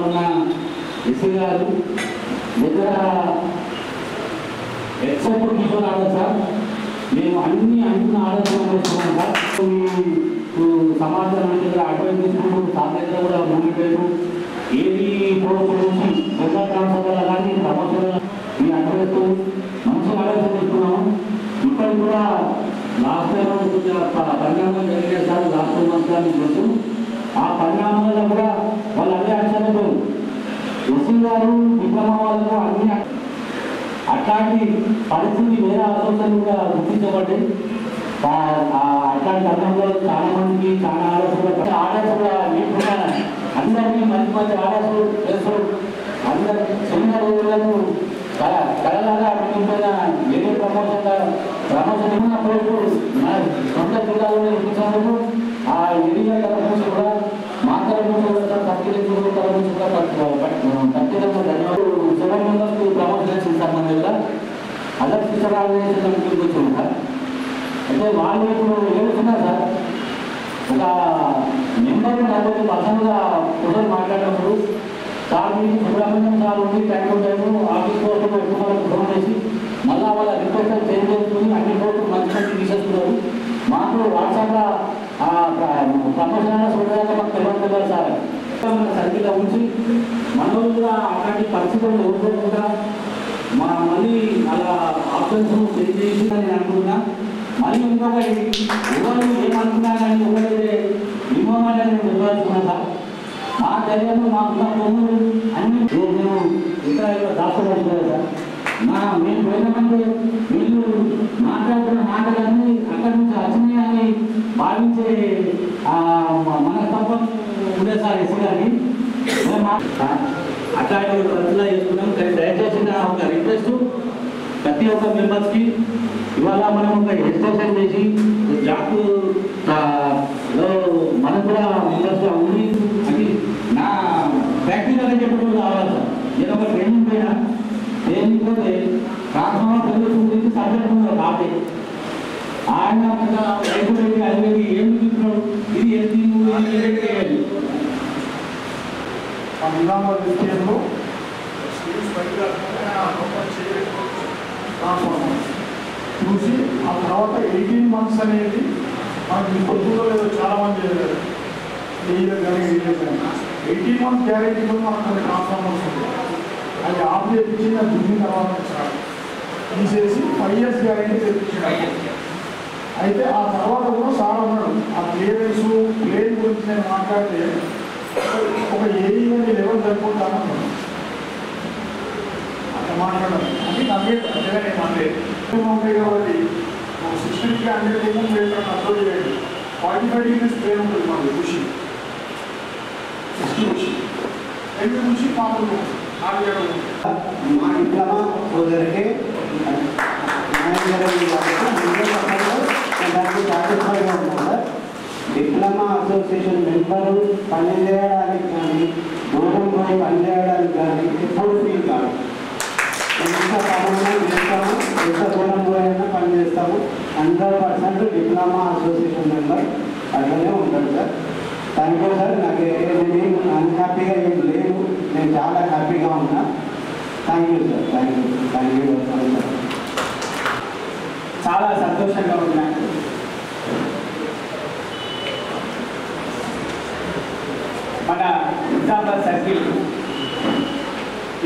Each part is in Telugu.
ఉన్న ఎస్సీ గారు దగ్గర ఎక్సెప్ట్ కిషోర్ ఆడారు సార్. మేము అన్ని అన్ని ఆలోచన చేస్తున్నాం సార్. సమాచారం దగ్గర అడ్వైజ్ తీసుకుంటూ సార్ దగ్గర కూడా మూమెంట్ లేదు ఏది పోస్ట్ నుంచి మెగా ట్రాన్స్ఫర్ కానీ ప్రమోషన్ ఈ అడ్వైస్ మంచి ఆర్డర్స్ ఇక్కడ కూడా లాస్ట్ టైం కొంచెం ప- పరిణామం సార్ లాస్ట్ టైం అంతా మీకు ఆ పరిణామాలలో కూడా వాళ్ళు అదే ఆశ్చర్యపోయారు ఎస్సీ గారు డిప్లొమా వాళ్ళకు అన్ని అట్లాంటి పరిస్థితి వేరే ఆలోచనలు కూడా గుర్తించబడ్డాయి. అట్లాంటి అర్థంలో చాలా మందికి చాలా ఆలోచనలు ఆర్డర్స్ కూడా లేకుండా అందరికీ మంచి మంచి ఆర్డర్స్ చేస్తూ అందరి చిన్న రోజులను కళలాగా అడుగుతున్న వేరే ప్రమోషన్ ప్రమోషన్ ఉన్న పోస్టు మన సొంత జిల్లాలో ఇప్పించినందుకు ఆ ఏరియా తరఫు కూడా మా తరఫు కూడా తప్పిలేదు తరఫు కూడా ఖచ్చితంగా ధన్యవాదాలు సెవెన్ మెంబర్స్కి ప్రమోషన్ ఇస్తారు మన దగ్గర అదర్ సిస్టర్ ఆర్గనైజేషన్ కూర్చోండి సార్. అయితే వాళ్ళు ఇప్పుడు ఏడుతున్నారు సార్. ఒక మెంబర్ నలభై పర్సనల్గా కుదరు మాట్లాడినప్పుడు సార్ మీకు సుబ్రహ్మణ్యం సార్ ఉంది టైం టైము ఆఫీస్ కోసం ఎక్కువ మనకు ఫోన్ చేసి మళ్ళా వాళ్ళ రిక్వెస్ట్ చేంజ్ చేసుకుని అన్ని రోజులు మంచి మంచి తీసేస్తున్నారు మాకు వాట్సాప్లో ప్రమోషన్ చూడడానికి మాకు తెలియదు కదా సార్? సరిగ్గా ఉంచి మనం కూడా అట్లాంటి పరిస్థితులు ఓడిపోకుండా మా మళ్ళీ అలా ఆప్షన్స్ చేంజ్ చేసి నేను అనుకుంటున్నా మళ్ళీ ఇంకొకటి ఎవరు ఏమనుకున్నారని కానీ ఇవ్వమని నేను నిర్వహిస్తున్నా సార్. మా ధైర్యం మాకున్న పొమ్ములు అన్ని మేము ఇక్కడ ఇక్కడ దాచుకోవచ్చు సార్. మా మేము పోయినామంటే వీళ్ళు మాట్లాడుతున్న మాటలన్నీ అక్కడి నుంచి వచ్చినాయని భావించే మనస్తత్వం ఉండే సార్ ఎస్ గారి. అట్లాంటి రద్దులా చేసుకున్నాం కానీ దయచేసి నా ఒక రిక్వెస్ట్ ప్రతి ఒక్క మెంబర్స్కి ఇవాళ మనం ఒక ఎక్స్టెన్షన్ చేసి జాబ్లో మనం కూడా మెంబర్స్గా ఉండి అది నా ప్రాక్టికల్గా చెప్పడం కావాలి సార్ నేను ఒక ట్రైనింగ్ పోయినా ట్రైనింగ్ పోతే ట్రాన్స్ఫార్మర్ ప్రొడ్యూస్ గురించి సబ్జెక్ట్ ఉంది ఆయన రైతు పెట్టి అది పెట్టి ఏం చూస్తున్నాడు ఇది ఏంటి నువ్వు చేయాలి? విషయంలో చూసి ఆ తర్వాత ఎయిటీన్ మంత్స్ అనేది మనకి ఇప్పుడు లేదో చాలా మంది ఎయిటీన్ మంత్స్ గ్యారెంటీ కూడా మనకు ట్రాన్స్ఫార్మర్స్ ఉంటాయి అది ఆఫ్ చేయించి అది దున్నిన తర్వాత. తీసేసి ఫైవ్ ఇయర్స్ గ్యారెంటీ తెప్పించాడు అయితే ఆ తర్వాత కూడా సార్ ఉన్నాడు ఆ క్లియరెన్స్ ప్లేన్ గురించి నేను మాట్లాడితే ఒక ఏఈ అని లెవెల్ సరిపోతాను అట్లా మాట్లాడాలి అది నమ్మే అంతేగా నేను కాబట్టి ఒక సిస్టమ్కి హండ్రెడ్ ఏమో మీరు కంట్రోల్ చేయండి ఫార్టీ ఫైవ్ డిగ్రీస్ ప్లేన్ ఉంటుంది మనకి ఖుషి సిక్స్టీ ఖుషి ఎనిమిది ఖుషి మామూలు ఏడు మా డిప్లొమా సోదరికి డిప్లొమా అసోసియేషన్ మెంబరు పనిచేయడానికి కానీ దూరం పోయి పనిచేయడానికి కానీ ఎప్పుడు ఫీల్ కాదు ఎంత పనున్నా చేస్తాము ఎంత దూరం పోయినా పని చేస్తాము hundred percent diploma association member అట్లనే ఉంటాడు సార్. థ్యాంక్ యూ సార్ నాకు నేను అన్హ్యాపీగా ఏం లేదు. నేను చాలా హ్యాపీగా ఉన్నా. Thank you sir thank you thank you sir చాలా సంతోషంగా ఉన్నాను మన నిజామాబాద్ సర్కిల్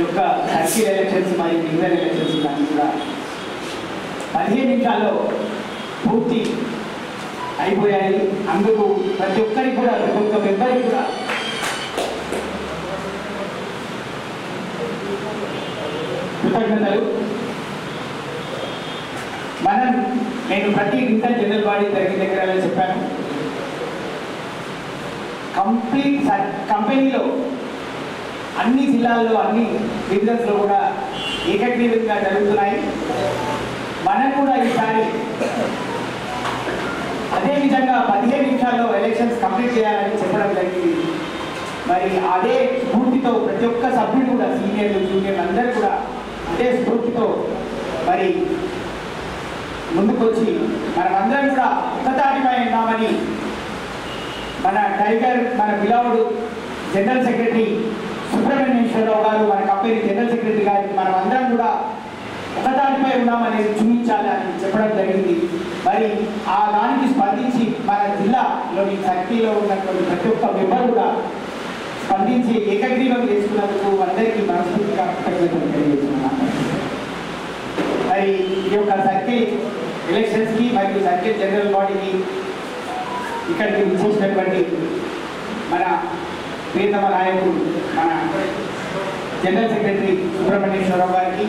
యొక్క సర్కిల్ ఎలక్షన్స్ మరియు మిగతా ఎలక్షన్స్ కానీ కూడా పదిహేను నిమిషాల్లో పూర్తి అయిపోయాయి. అందుకు ప్రతి ఒక్కరికి కూడా ప్రతి ఒక్క మెంబర్కి కూడా కృతజ్ఞతలు మనం నేను ప్రతి ఇంటర్ జనరల్ బాడీ దగ్గర దగ్గర చెప్పాను. కంప్లీట్ కంపెనీలో అన్ని జిల్లాల్లో అన్ని బిజినెస్లో కూడా ఏకగ్రీవంగా జరుగుతున్నాయి. మనం కూడా ఈసారి అదే విధంగా పదిహేను నిమిషాల్లో ఎలక్షన్స్ కంప్లీట్ చేయాలని చెప్పడం జరిగింది. మరి అదే స్ఫూర్తితో ప్రతి ఒక్క సభ్యుడు కూడా సీనియర్లు జూనియర్లు అందరూ కూడా అదే స్ఫూర్తితో మరి ముందుకొచ్చి మనమందరం కూడా ఒక్కతాటిపై ఉన్నామని మన టైగర్ మన పిలవుడు జనరల్ సెక్రటరీ మన కంపెనీ జనరల్ సెక్రటరీ గారికి మనం అందరం కూడా ఒకదానిపై ఉన్నామనేది చూపించాలి అని చెప్పడం జరిగింది. మరి ఆ దానికి స్పందించి మన జిల్లాలోని సర్కిల్లో ఉన్నటువంటి ప్రతి ఒక్క మెంబర్ కూడా స్పందించి ఏకగ్రీవం చేసుకున్నందుకు అందరికీ మనస్ఫూర్తిగా కృతజ్ఞతలు తెలియజేస్తున్నాను. యొక్క సర్కిల్ ఎలక్షన్స్కి మరియు సర్కిల్ జనరల్ బాడీకి ఇక్కడికి విచ్చేసినటువంటి మన ప్రియతమ నాయకుడు మన జనరల్ సెక్రటరీ సుబ్రహ్మణ్యేశ్వరరావు గారికి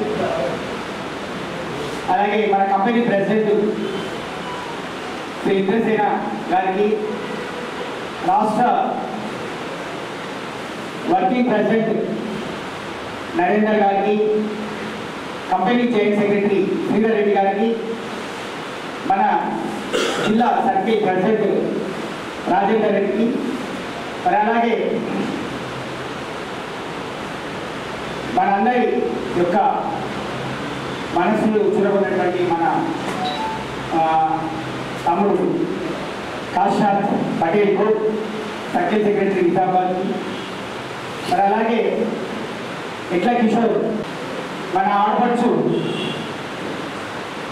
అలాగే మన కంపెనీ ప్రెసిడెంట్ శ్రీ ఇంద్రసేన గారికి రాష్ట్ర వర్కింగ్ ప్రెసిడెంట్ నరేందర్ గారికి company joint secretary Sridhar Reddy గారికి మన జిల్లా సర్కిల్ ప్రెసిడెంట్ రాజేందర్ రెడ్డికి మరి అలాగే మనందరి యొక్క మనసులు చూడబడినటువంటి మన తమ్ముడు తమ్ముడు పటేల్ గోడ్ సర్కిల్ సెక్రటరీ నిజామాబాద్కి. మరి అలాగే ఎట్లా కిషోర్? మన ఆడపడుచు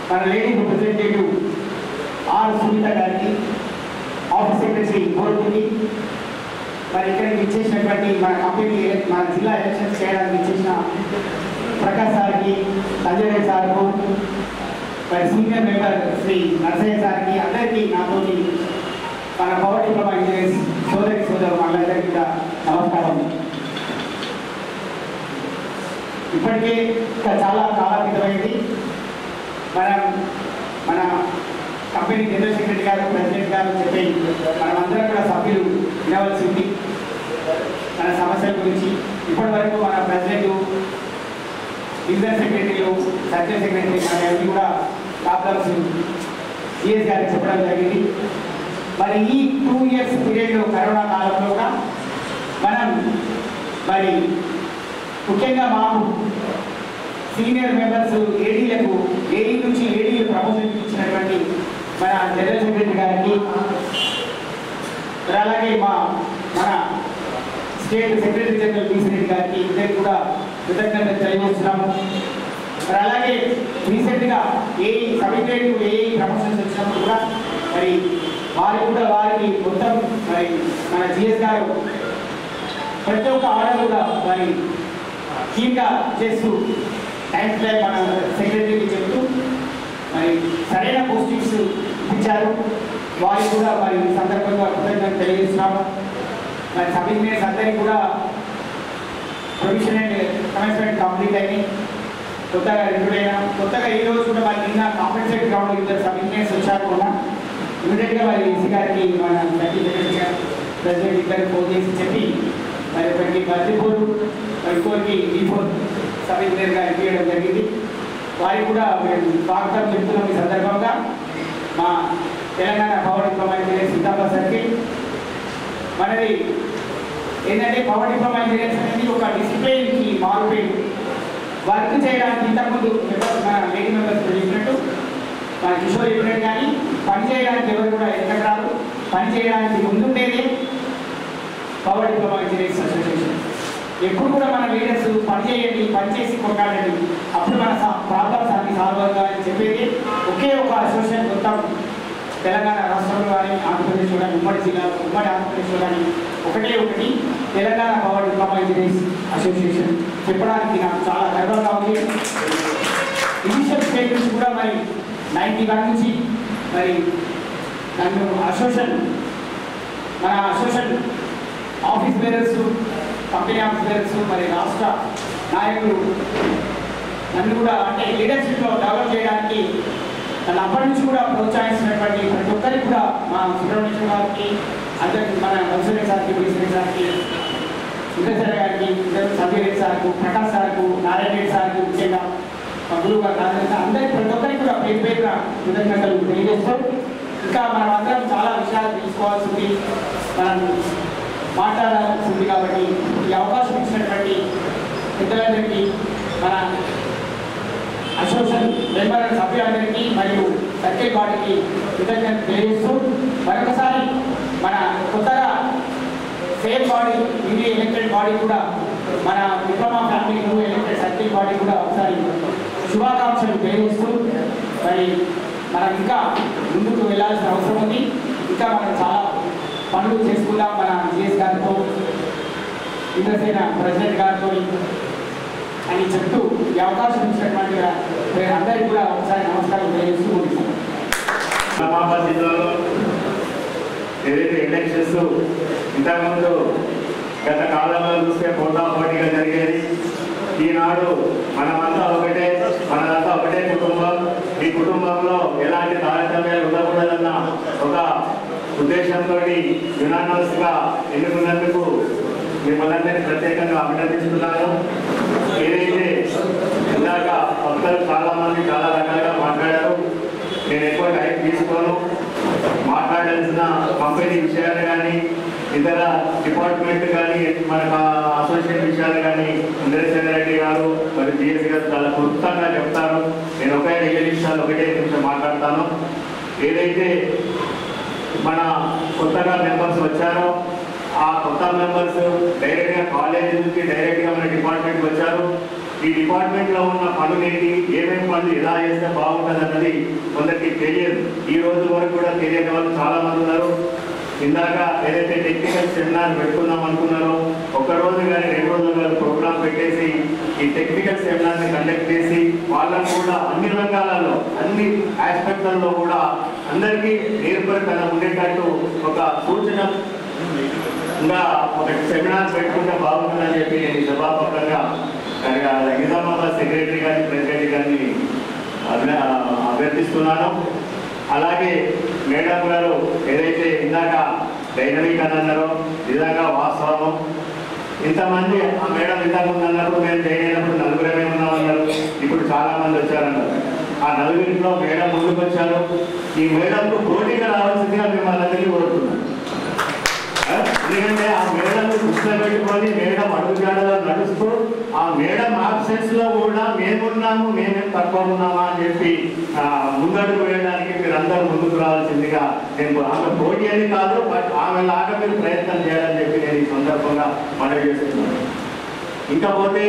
మన లేడీ రిప్రజెంటేటివ్ ఆర్ సునీత గారికి ఆఫీస్ సెక్రటరీ గోల్డ్కి మరి ఇక్కడికి ఇచ్చేసినటువంటి మన కంపెనీ మన జిల్లా ఎలక్షన్స్ చేయడానికి ఇచ్చేసిన ప్రకాష్ సార్కి సంజయ్ సార్కు మరి సీనియర్ మెంబర్ శ్రీ నరసయ్య సార్కి అందరికీ నాతోటి మన పవర్ డిప్లొమా ఇంజనీర్స్ సోదరి సోదరు వాళ్ళందరికీ కూడా నమస్కారం ఇప్పటికే ఇంకా చాలా కాలాతీతమైంది. మనం మన కంపెనీ జనరల్ సెక్రటరీ గారు ప్రెసిడెంట్ గారు చెప్పి మనమందరం కూడా సభ్యులు వినవలసి ఉంది మన సమస్యల గురించి ఇప్పటి వరకు మన ప్రెసిడెంట్ బిజినెస్ సెక్రటరీలు సర్కిల్ సెక్రటరీ అవి కూడా ప్రాబ్లమ్స్ సిఎస్ గారికి చెప్పడం జరిగింది. మరి ఈ టూ ఇయర్స్ పీరియడ్లో కరోనా కాలంలో కూడా మనం మరి ముఖ్యంగా మాకు సీనియర్ మెంబర్స్ ఏడీలకు ఏడీ నుంచి ఏడీలు ప్రమోషన్ ఇచ్చినటువంటి మన జనరల్ సెక్రటరీ గారికి మరి అలాగే మా మన స్టేట్ సెక్రటరీ జనరల్ పీసీరెడ్డి గారికి ఇద్దరు కూడా కృతజ్ఞతలు తెలియజేస్తున్నాము మరి అలాగే రీసెంట్గా ఏ సబ్జెక్టు ఏ ప్రమోషన్స్ వచ్చినప్పుడు కూడా మరి వారి కూడా వారికి మొత్తం మరి మన జిఎస్ గారు ప్రతి ఒక్క ఆర్డర్ కూడా మరి కీన్గా చేస్తూ టైం టైం మన సెక్రటరీకి చెప్తూ మరి సరైన పోస్టింగ్స్ ఇచ్చారు. వారికి కూడా మరి ఈ సందర్భంగా కృతజ్ఞత తెలియజేస్తున్నాము. మరి సబ్ ఇంజనీర్స్ అందరికీ కూడా ప్రొవిషన్ అండ్ కమెన్స్మెంట్ కంప్లీట్ అయ్యి కొత్తగా రిక్రూట్ అయినా. కొత్తగా ఈ రోజు కూడా మరి నిన్న కాంపెన్సేట్ గ్రౌండ్ ఇద్దరు సబ్ ఇంజనీర్స్ వచ్చారు కూడా. ఇమీడియట్గా మరి ఈసీ గారికి మన ప్రెసిడెంట్ ఇద్దరు ఫోన్ చేసి చెప్పి మరి ఒకరికి బద్రిపూర్ ఇంకోరికి ఈ ఫోర్ సబ్ ఇంజనీర్ ఇవ్వడం జరిగింది. వారికి కూడా మేము స్వాగతం చెప్తున్నాం ఈ సందర్భంగా. మా Telangana power diploma engineer Sitabad circle మనది ఏంటంటే పవర్ డిప్లొమా ఇంజనీర్స్ అనేది ఒక డిసిప్లిన్కి మారుపేరు. వర్క్ చేయడానికి ఇంతకుముందు మెంబర్స్ మన లేడీ మెంబర్స్ చెప్పినట్టు మన కిషోర్ చెప్పినట్టు కానీ పని చేయడానికి ఎవరు కూడా ఎక్కడ రాదు పని చేయడానికి ముందుండేదే పవర్ డిప్లొమా ఇంజనీర్స్ అసోసియేషన్. ఎప్పుడు కూడా మన లీడర్స్ పనిచేయండి పనిచేసి పని చేసి కొట్టాడండి అప్పుడు మన ప్రాబ్లమ్స్ అన్ని సాల్వ్ అవుతాయని చెప్పేది ఒకే ఒక అసోసియేషన్ మొత్తం తెలంగాణ రాష్ట్రంలో కానీ ఆంధ్రప్రదేశ్లో కానీ ఉమ్మడి జిల్లా ఉమ్మడి ఆంధ్రప్రదేశ్లో కానీ ఒకటే ఒకటి Telangana power diploma engineers association చెప్పడానికి నాకు చాలా గర్వంగా ఉంది. ఇనిషియల్ స్టేజ్ నుంచి కూడా మరి నైన్టీ వన్ నుంచి మరి నన్ను అసోసియేషన్ మన association office bearers company officers మరి రాష్ట్ర నాయకులు నన్ను కూడా అంటే లీడర్షిప్లో డెవలప్ చేయడానికి నన్ను అప్పటి నుంచి కూడా ప్రోత్సహిస్తున్నటువంటి ప్రతి ఒక్కరికి కూడా మా సుబ్రహ్మణ్యం గారికి అందరికి మన వంశరెడ్డి సార్కి విశ్వరే సార్కి సురేశ్వర గారికి సంజయ్ సార్కు ప్రకాష్ సార్కు నారాయణ రెడ్డి సార్కు ముఖ్యంగా మా గురువు గారు అందరికి ప్రతి ఒక్కరికి కూడా పేరు పేరున కృతజ్ఞతలు తెలియజేస్తూ ఇంకా మనం అందరం చాలా విషయాలు తెలుసుకోవాల్సి ఉంది మనం మాట్లాడాల్సి ఉంది కాబట్టి ఈ అవకాశం ఇచ్చినటువంటి పెద్దలందరికీ మన అసోసియేషన్ మెంబర్ సభ్యులందరికీ మరియు సర్కిల్ బాడీకి కృతజ్ఞత తెలియజేస్తూ మరొకసారి మన కొత్తగా సేమ్ బాడీ ఇది ఎలక్టెడ్ బాడీ కూడా మన డిప్లొమా ఫ్యామిలీ ఎలక్టెడ్ కూడా ఒకసారి శుభాకాంక్షలు తెలియజేస్తూ మరి మనం ఇంకా ముందుకు వెళ్ళాల్సిన అవసరం ఉంది. ఇంకా మనం చాలా పనులు చేసుకుందాం మన జిఎస్ గారితో ఇంద్రసేన ప్రెసిడెంట్ గారితో అని చెప్తూ ఈ అవకాశం ఇచ్చినటువంటి అందరికీ కూడా ఒకసారి నమస్కారం తెలియజేస్తూ ముగిస్తాను జిల్లాలో ఏదైతే ఎలక్షన్స్ ఇంతకుముందు గత కాలంలో చూస్తే పోటాపోటీగా జరిగేది ఈనాడు మనమంతా ఒకటే మనదంతా ఒకటే కుటుంబం. ఈ కుటుంబంలో ఎలాంటి తారతమ్యాలు ఉండకుండా ఉద్దేశంతో యునానమస్గా ఎన్నుకున్నందుకు మిమ్మల్ని ప్రత్యేకంగా అభినందిస్తున్నాను. ఏదైతే ఇందాక భక్తులు చాలా మంది చాలా రకాలుగా మాట్లాడారు. నేను ఎక్కువ టైం తీసుకోను. మాట్లాడాల్సిన కంపెనీ విషయాలు కానీ ఇతర డిపార్ట్మెంట్ కానీ మన అసోసియేషన్ విషయాలు కానీ ఇంద్రశేఖర రెడ్డి గారు మరి జిఎస్ గారు చాలా క్లుప్తంగా చెప్తారు. నేను ఒకే ఐదు నిమిషాలు ఒకటే నిమిషం మాట్లాడతాను. ఏదైతే మన కొత్తగా మెంబర్స్ వచ్చారో. ఆ కొత్త మెంబర్స్ డైరెక్ట్గా కాలేజీ నుంచి డైరెక్ట్గా మన డిపార్ట్మెంట్ వచ్చారు. ఈ డిపార్ట్మెంట్లో ఉన్న పనులు ఏంటి ఏమేమి పనులు ఎలా చేస్తే బాగుంటుంది అన్నది కొందరికి తెలియదు. ఈ రోజు వరకు కూడా తెలియని వాళ్ళు చాలామంది ఉన్నారు. ఇందాక ఏదైతే టెక్నికల్ సెమినార్ పెట్టుకుందాం అనుకున్నారో ఒక రోజు కానీ రెండు రోజులు కానీ ప్రోగ్రామ్ పెట్టేసి ఈ టెక్నికల్ సెమినార్ని కండక్ట్ చేసి వాళ్ళకు కూడా అన్ని రంగాలలో అన్ని ఆస్పెక్ట్లలో కూడా అందరికీ నేర్పరితనం ఉండేటట్టు ఒక సూచన ఇంకా ఒక సెమినార్ పెట్టుకుంటే బాగుంటుందని చెప్పి నేను ఈ సభాపకంగా నిజామాబాద్ సెక్రటరీ గారిని ప్రెసిడెంట్ గారిని అభ్యర్థిస్తున్నాను. అలాగే మేడం గారు ఏదైతే ఇందాక డైనమిక్ అని అన్నారో నిజంగా వాస్తవం ఇంతమంది ఆ మేడం ఇందాక ముందు అన్నప్పుడు మేము జైన్ అయినప్పుడు నలుగురమే ఉన్నామన్నారు? ఇప్పుడు చాలామంది వచ్చారన్నారు. ఆ నలుగురిలో మేడం ముందుకు వచ్చారు ఈ మేడంకు పోటీగా రావాల్సిందిగా మిమ్మల్ని అందరికీ కోరుతున్నాను. ఆ, ఎందుకంటే ఆ మేడం దృష్టిలో పెట్టుకొని మేడం అడుగుజాడలో నడుస్తూ ఆ మేడం ఆబ్సెన్స్లో కూడా మేమున్నాము మేమేం తక్కువ ఉన్నామా అని చెప్పి ముందడుగు వేయడానికి మీరు అందరూ ముందుకు రావాల్సిందిగా నేను ఆమె పోటీ అని కాదు బట్ ఆమె లాగా మీరు ప్రయత్నం చేయాలని చెప్పి నేను ఈ సందర్భంగా మనవి చేస్తున్నాను. ఇంకపోతే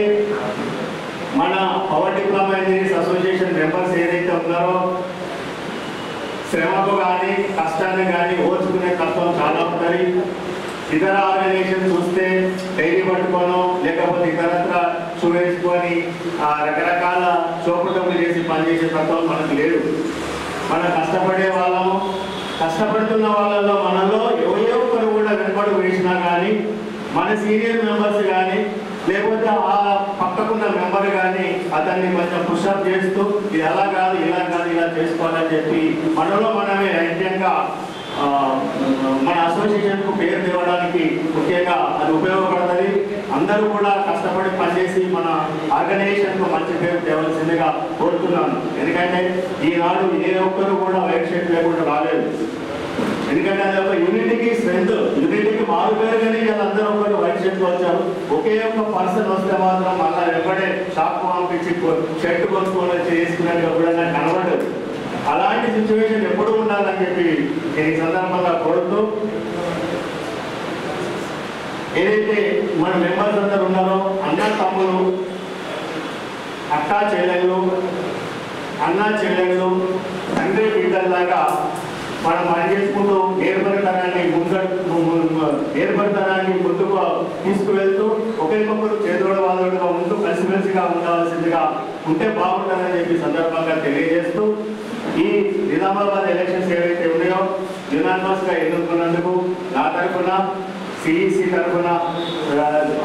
మన power diploma engineers association members ఏదైతే ఉన్నారో శ్రమకు కానీ కష్టాన్ని కానీ ఓర్చుకునే తత్వం చాలా ఉంటుంది. ఇతర ఆర్గనైజేషన్ చూస్తే డైరీ పట్టుకోను లేకపోతే ఇతరత్ర షూ ఆ రకరకాల చోపుటములు చేసి పనిచేసే తత్వం మనకు లేదు. మనం కష్టపడే వాళ్ళము కష్టపడుతున్న వాళ్ళలో మనలో ఎవరో ఒకరు కూడా వెనుకడు వేసినా కానీ మన సీనియర్ మెంబర్స్ కానీ లేకపోతే ఆ పక్కకున్న మెంబర్ కానీ అతన్ని కొంచెం పుషప్ చేస్తూ ఇది అలా కాదు ఇలా కాదు ఇలా చేసుకోవాలని చెప్పి మనలో మనమే ఐక్యంగా మన అసోసియేషన్కు పేరు తేవడానికి ముఖ్యంగా అది ఉపయోగపడుతుంది. అందరూ కూడా కష్టపడి పనిచేసి మన ఆర్గనైజేషన్కు మంచి పేరు తేవలసిందిగా కోరుతున్నాను. ఎందుకంటే ఈనాడు ఏ ఒక్కరు కూడా వైట్ షర్ట్ లేకుండా రాలేదు. ఎందుకంటే అది ఒక యూనిటీకి స్ట్రెంత్ యూనిటీకి మారు పేరుగానే వీళ్ళందరూ ఒకరు వైట్ షర్ట్ వచ్చారు ఒకే ఒక్క పర్సన్ వస్తే మాత్రం మళ్ళా వెంబడే షాప్ పంపించి షర్ట్ కొనుక్కొని చేసుకున్నట్టు ఎప్పుడైనా కనబడదు అలాంటి సిచ్యువేషన్ ఎప్పుడు ఉండాలని చెప్పి నేను ఈ సందర్భంగా కోరుతూ ఏదైతే మన మెంబర్స్ అందరు ఉన్నారో అన్న తమ్ములు అక్కా చెల్లెళ్ళు అన్న చెల్లెళ్ళు తండ్రి బిడ్డల్లాగా మనం పని చేసుకుంటూ ఏర్పడతనాన్ని ముందు ఏర్పడతనాన్ని ముందుకు తీసుకువెళ్తూ ఒకరికొకరు చేదోడ వాదోడుగా ఉంటూ కలిసిమెలిసిగా ఉండాల్సిందిగా ఉంటే బాగుంటుందని చెప్పి సందర్భంగా తెలియజేస్తూ ఈ నిజామాబాద్ ఎలక్షన్స్ ఏవైతే ఉన్నాయో యునానిమస్గా ఎన్నుకున్నందుకు నా తరఫున సిఈసి తరఫున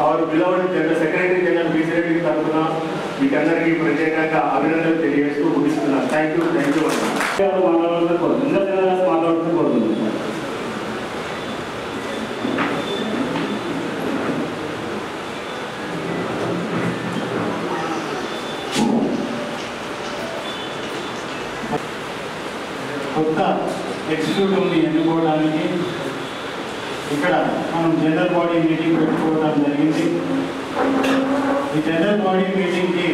our beloved general secretary general BC Reddy తరఫున మీకందరికీ ప్రత్యేకంగా అభినందనలు తెలియజేస్తూ ముగిస్తున్నాను. థ్యాంక్ యూ థ్యాంక్ యూ మాట్లాడుతూ కోరుతున్నాను కొత్త ఎగ్జిక్యూటివ్ని ఎన్నుకోవడానికి. ఇక్కడ మనం జనరల్ బాడీ మీటింగ్ పెట్టుకోవడం జరిగింది. ఈ జనరల్ బాడీ మీటింగ్కి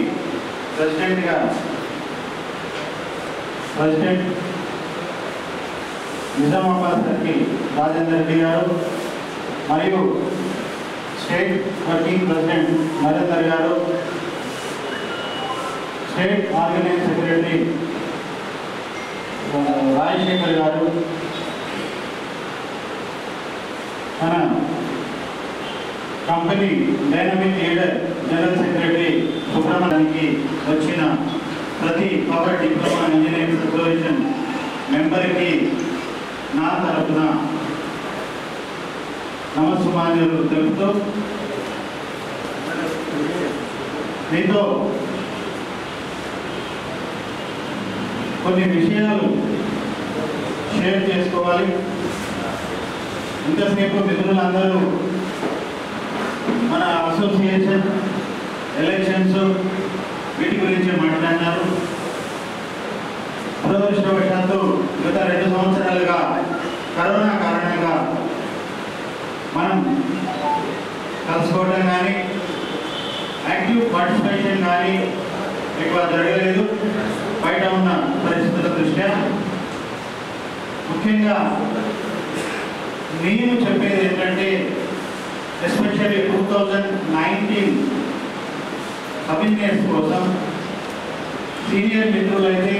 ప్రెసిడెంట్గా ప్రెసిడెంట్ నిజామాబాద్ సర్కిల్ రాజేందర్ రెడ్డి గారు మరియు స్టేట్ వర్కింగ్ ప్రెసిడెంట్ నరేందర్ గారు స్టేట్ ఆర్గనైజ్ సెక్రటరీ రాజశేఖర్ గారు మన company dynamic leader general secretary సుబ్రహ్మణ్యానికి వచ్చిన ప్రతి పవర్ డిప్లొమా ఇంజనీరింగ్ అసోసియేషన్ మెంబర్కి నా తరఫున నమస్సుమాన్యులు తెలుపుతూ మీతో కొన్ని విషయాలు షేర్ చేసుకోవాలి. ఇంతసేపు మిత్రులందరూ మన అసోసియేషన్ ఎలక్షన్స్ వీటి గురించి మాట్లాడినారు. దురదృష్టవశాత్తు గత రెండు సంవత్సరాలుగా కరోనా కారణంగా మనం కలుసుకోవడం కానీ యాక్టివ్ పార్టిసిపేషన్ కానీ ఎక్కువ జరగలేదు. బయట ఉన్న పరిస్థితుల దృష్ట్యా ముఖ్యంగా నేను చెప్పేది ఏంటంటే especially two thousand nineteen sub engineers కోసం సీనియర్ మిత్రులు అయితే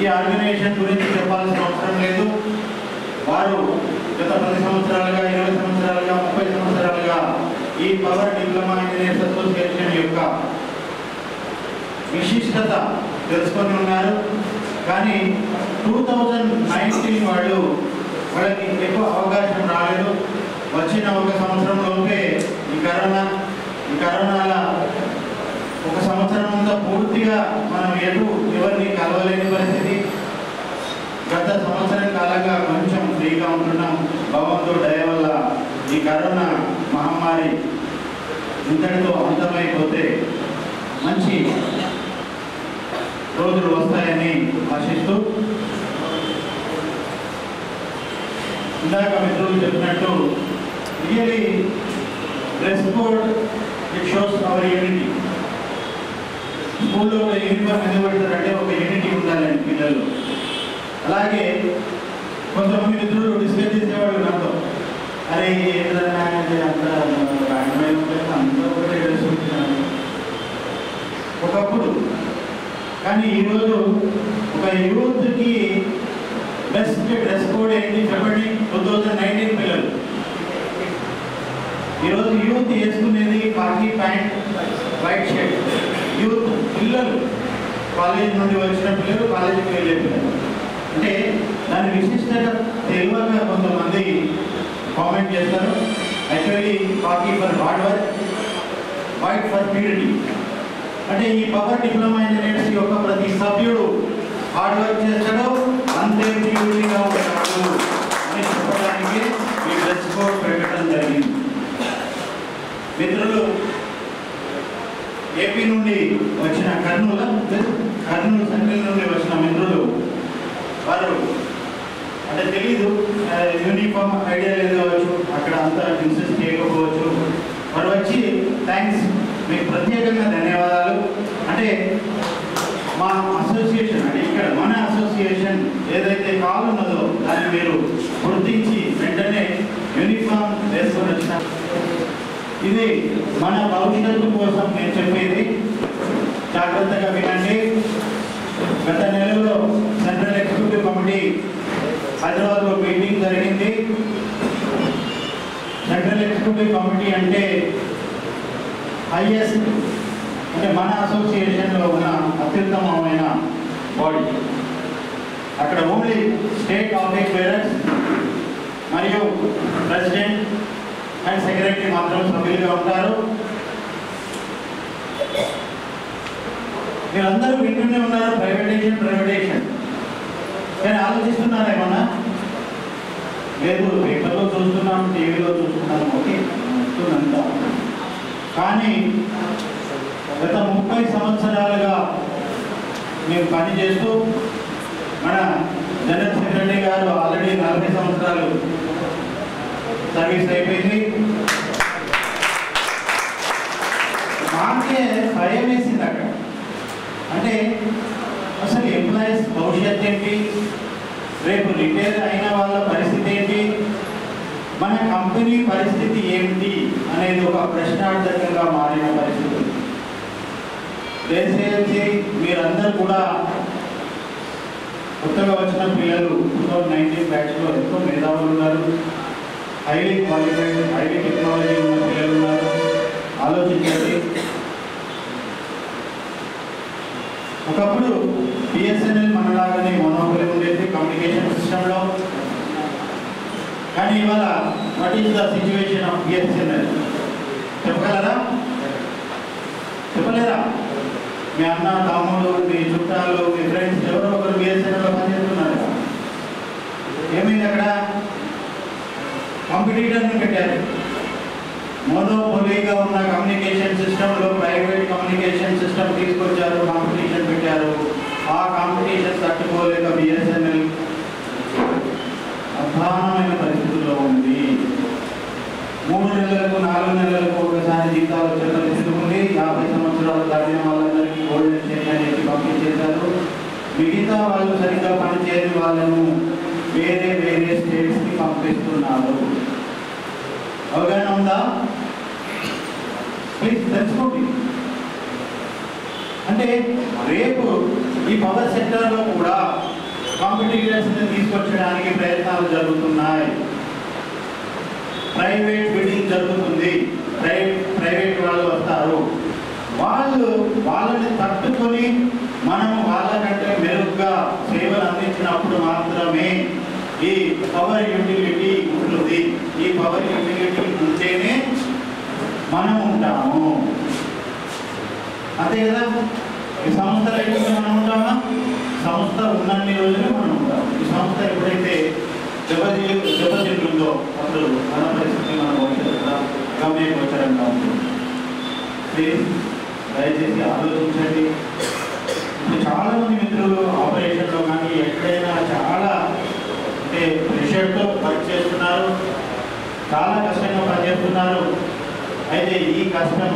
ఈ ఆర్గనైజేషన్ గురించి చెప్పాల్సిన అవసరం లేదు. వారు గత పది సంవత్సరాలుగా ఇరవై సంవత్సరాలుగా ముప్పై సంవత్సరాలుగా ఈ పవర్ డిప్లొమా ఇంజనీర్స్ అసోసియేషన్ యొక్క విశిష్టత తెలుసుకొని ఉన్నారు. కానీ టూ థౌజండ్ నైన్టీన్ వాళ్ళు వాళ్ళకి ఎక్కువ అవకాశం రాలేదు. వచ్చిన ఒక సంవత్సరంలోపే ఈ కరోనా ఈ కరోనాల ఒక సంవత్సరం అంతా పూర్తిగా మనం ఎటు ఎవరిని కలవలేని పరిస్థితి. గత సంవత్సరం కాలంగా కొంచెం ఫ్రీగా ఉంటున్నాం. భగవంతుడు దయ వల్ల ఈ కరోనా మహమ్మారి ఇంతటితో అంతమైపోతే మంచి రోజులు వస్తాయని ఆశిస్తూ ఇందాక మిత్రులు చెప్పినట్టు really dress code it shows our unity. స్కూల్లో ఒక యూనిఫామ్ ఎందుకు పెడతారంటే ఒక యూనిటీ ఉండాలండి పిల్లలు అలాగే కొంతమంది మిత్రులు డిస్కస్ చేసేవాళ్ళు నాతో. అరే ఏదైనా ఇది అంత ఒకటే డ్రెస్ ఉంటున్నాను ఒకప్పుడు కానీ ఈరోజు ఒక యూత్కి బెస్ట్ డ్రెస్ కోడ్ ఏంటి చెప్పండి? టూ థౌజండ్ నైన్టీన్ పిల్లలు. ఈరోజు యూత్ వేసుకునేది khaki pant white shirt youth పిల్లలు కాలేజ్ నుండి వచ్చిన పిల్లలు కాలేజీకి వెళ్ళే పిల్లలు. అంటే దాని విశిష్టత తెలియక కొంతమంది కామెంట్ చేస్తారు. Actually khaki for hard work white for purity అంటే ఈ పవర్ డిప్లొమా ఇంజనీర్స్ యొక్క ప్రతి సభ్యుడు హార్డ్ వర్క్ చేస్తాడు అంతే ప్యూరిటీగా ఉంటాడు. అని చెప్పడానికి ఈ డ్రెస్ కోడ్ పెట్టడం జరిగింది. మిత్రులు ఏపీ నుండి వచ్చిన కర్నూలు కర్నూలు సెంట్రల్ నుండి వచ్చిన మిత్రులు వారు అంటే తెలీదు యూనిఫామ్ ఐడియా లేదు కావచ్చు అక్కడ అంతా ఇన్సిస్ట్ చేయకపోవచ్చు. వారు వచ్చి థ్యాంక్స్ మీకు ప్రత్యేకంగా ధన్యవాదాలు. అంటే మా అసోసియేషన్ అంటే ఇక్కడ మన అసోసియేషన్ ఏదైతే కాల్ ఉన్నదో దాన్ని మీరు గుర్తి వెంటనే యూనిఫామ్ వేసుకొని వచ్చిన ఇది మన భవిష్యత్తు కోసం నేను చెప్పేది. జాగ్రత్తగా వినండి. గత నెలలో సెంట్రల్ ఎగ్జిక్యూటివ్ కమిటీ హైదరాబాద్లో మీటింగ్ జరిగింది. సెంట్రల్ ఎగ్జిక్యూటివ్ కమిటీ అంటే హైయెస్ట్ అంటే మన అసోసియేషన్లో ఉన్న అత్యుత్తమమైన బాడీ. అక్కడ ఓన్లీ స్టేట్ ఆఫీస్ బేరర్స్ మరియు ప్రెసిడెంట్ అండ్ సెక్రటరీ మాత్రం సభ్యులుగా ఉంటారు. మీరందరూ వింటూనే ఉన్నారు ప్రైవేటైజేషన్ ప్రైవేటైజేషన్ కానీ ఆలోచిస్తున్నారా ఏమన్నా? లేదు పేపర్లో చూస్తున్నాం టీవీలో చూస్తున్నాం ఓకే. వస్తుందంతా కానీ గత ముప్పై సంవత్సరాలుగా మేము పని చేస్తూ మన జనరల్ సెక్రటరీ గారు ఆల్రెడీ నలభై సంవత్సరాలు సర్వీస్ అయిపోయింది. మాకే భయం వేసింది అక్కడ అంటే అసలు ఎంప్లాయీస్ భవిష్యత్ ఏంటి? రేపు రిటైర్ అయిన వాళ్ళ పరిస్థితి ఏంటి? మన కంపెనీ పరిస్థితి ఏమిటి అనేది ఒక ప్రశ్నార్థకంగా మారిన పరిస్థితి దయచేసి మీరందరూ కూడా కొత్తగా వచ్చిన పిల్లలు టూ థౌజండ్ నైన్టీన్ బ్యాచ్లో ఎంతో మేధావులు ఉన్నారు. హైలీ క్వాలిఫైడ్ హైలీ టెక్నాలజీ ఉన్న పిల్లలు ఉన్నారు ఆలోచించండి. ఒకప్పుడు బిఎస్ఎన్ఎల్ మనలాగానే మొనోపలి ఉండేది కమ్యూనికేషన్ సిస్టంలో కానీ ఇవాళ what is the situation of BSNL చెప్పగలరా? చెప్పలేరా మీ అన్న తమ్ముడు మీ చుట్టాలు మీ ఫ్రెండ్స్ ఎవరో ఒకరు బిఎస్ఎన్ఎల్లో పనిచేస్తున్నారు ఏమైంది అక్కడ కాంపిటీటర్ని పెట్టారు. మోనోపోలీగా ఉన్న కమ్యూనికేషన్ సిస్టంలో ప్రైవేట్ కమ్యూనికేషన్ సిస్టమ్ తీసుకొచ్చారు కాంపిటీషన్ పెట్టారు. ఆ కాంపిటీషన్ తట్టుకోలేక బిఎస్ఎన్ఎల్ అధ్వానమైన పరిస్థితుల్లో ఉంది. మూడు నెలలకు నాలుగు నెలలకు ఒకసారి జీతాలు వచ్చే పరిస్థితి ఉంది యాభై సంవత్సరాలు దాటిన వాళ్ళందరికీ గోల్డెన్ చెక్ చెప్పి పంపించేశారు. మిగతా వాళ్ళు సరిగ్గా పనిచేయని వాళ్ళను వేరే అవగాహన ఉందా? ప్లీజ్ తెలుసుకోండి అంటే రేపు ఈ పవర్ సెక్టర్లో కూడా కాంపిటీటర్స్ని తీసుకొచ్చడానికి ప్రయత్నాలు జరుగుతున్నాయి. ప్రైవేట్ బిల్డింగ్ జరుగుతుంది. ప్రైవేట్ ప్రైవేట్ వాళ్ళు వస్తారు. వాళ్ళు వాళ్ళని తట్టుకొని మనం వాళ్ళకంటే మెరుగ్గా సేవలు అందించినప్పుడు మాత్రమే ఈ పవర్ యూటిలిటీ ఈ పవర్ ఇమ్యూనిటీ ఉంటేనే మనం ఉంటాము. అంతే కదా? ఈ సంస్థ లేకుండా మనం ఉంటామా సంస్థ ఉన్నన్ని రోజులు మనం ఉంటాం ఈ సంస్థ ఎప్పుడైతే దెబ్బతి దెబ్బతింటుందో అప్పుడు మన పరిస్థితి మనం గమ్యగోచరంగా ఉంటుంది. ప్లీజ్ దయచేసి ఆలోచించండి. చాలా మంది మిత్రులు ఆపరేషన్లో కానీ ఎక్కడైనా చాలా అంటే ప్రెషర్తో వర్క్ చేస్తున్నారు. చాలా కష్టంగా పనిచేస్తున్నారు. అయితే ఈ కష్టం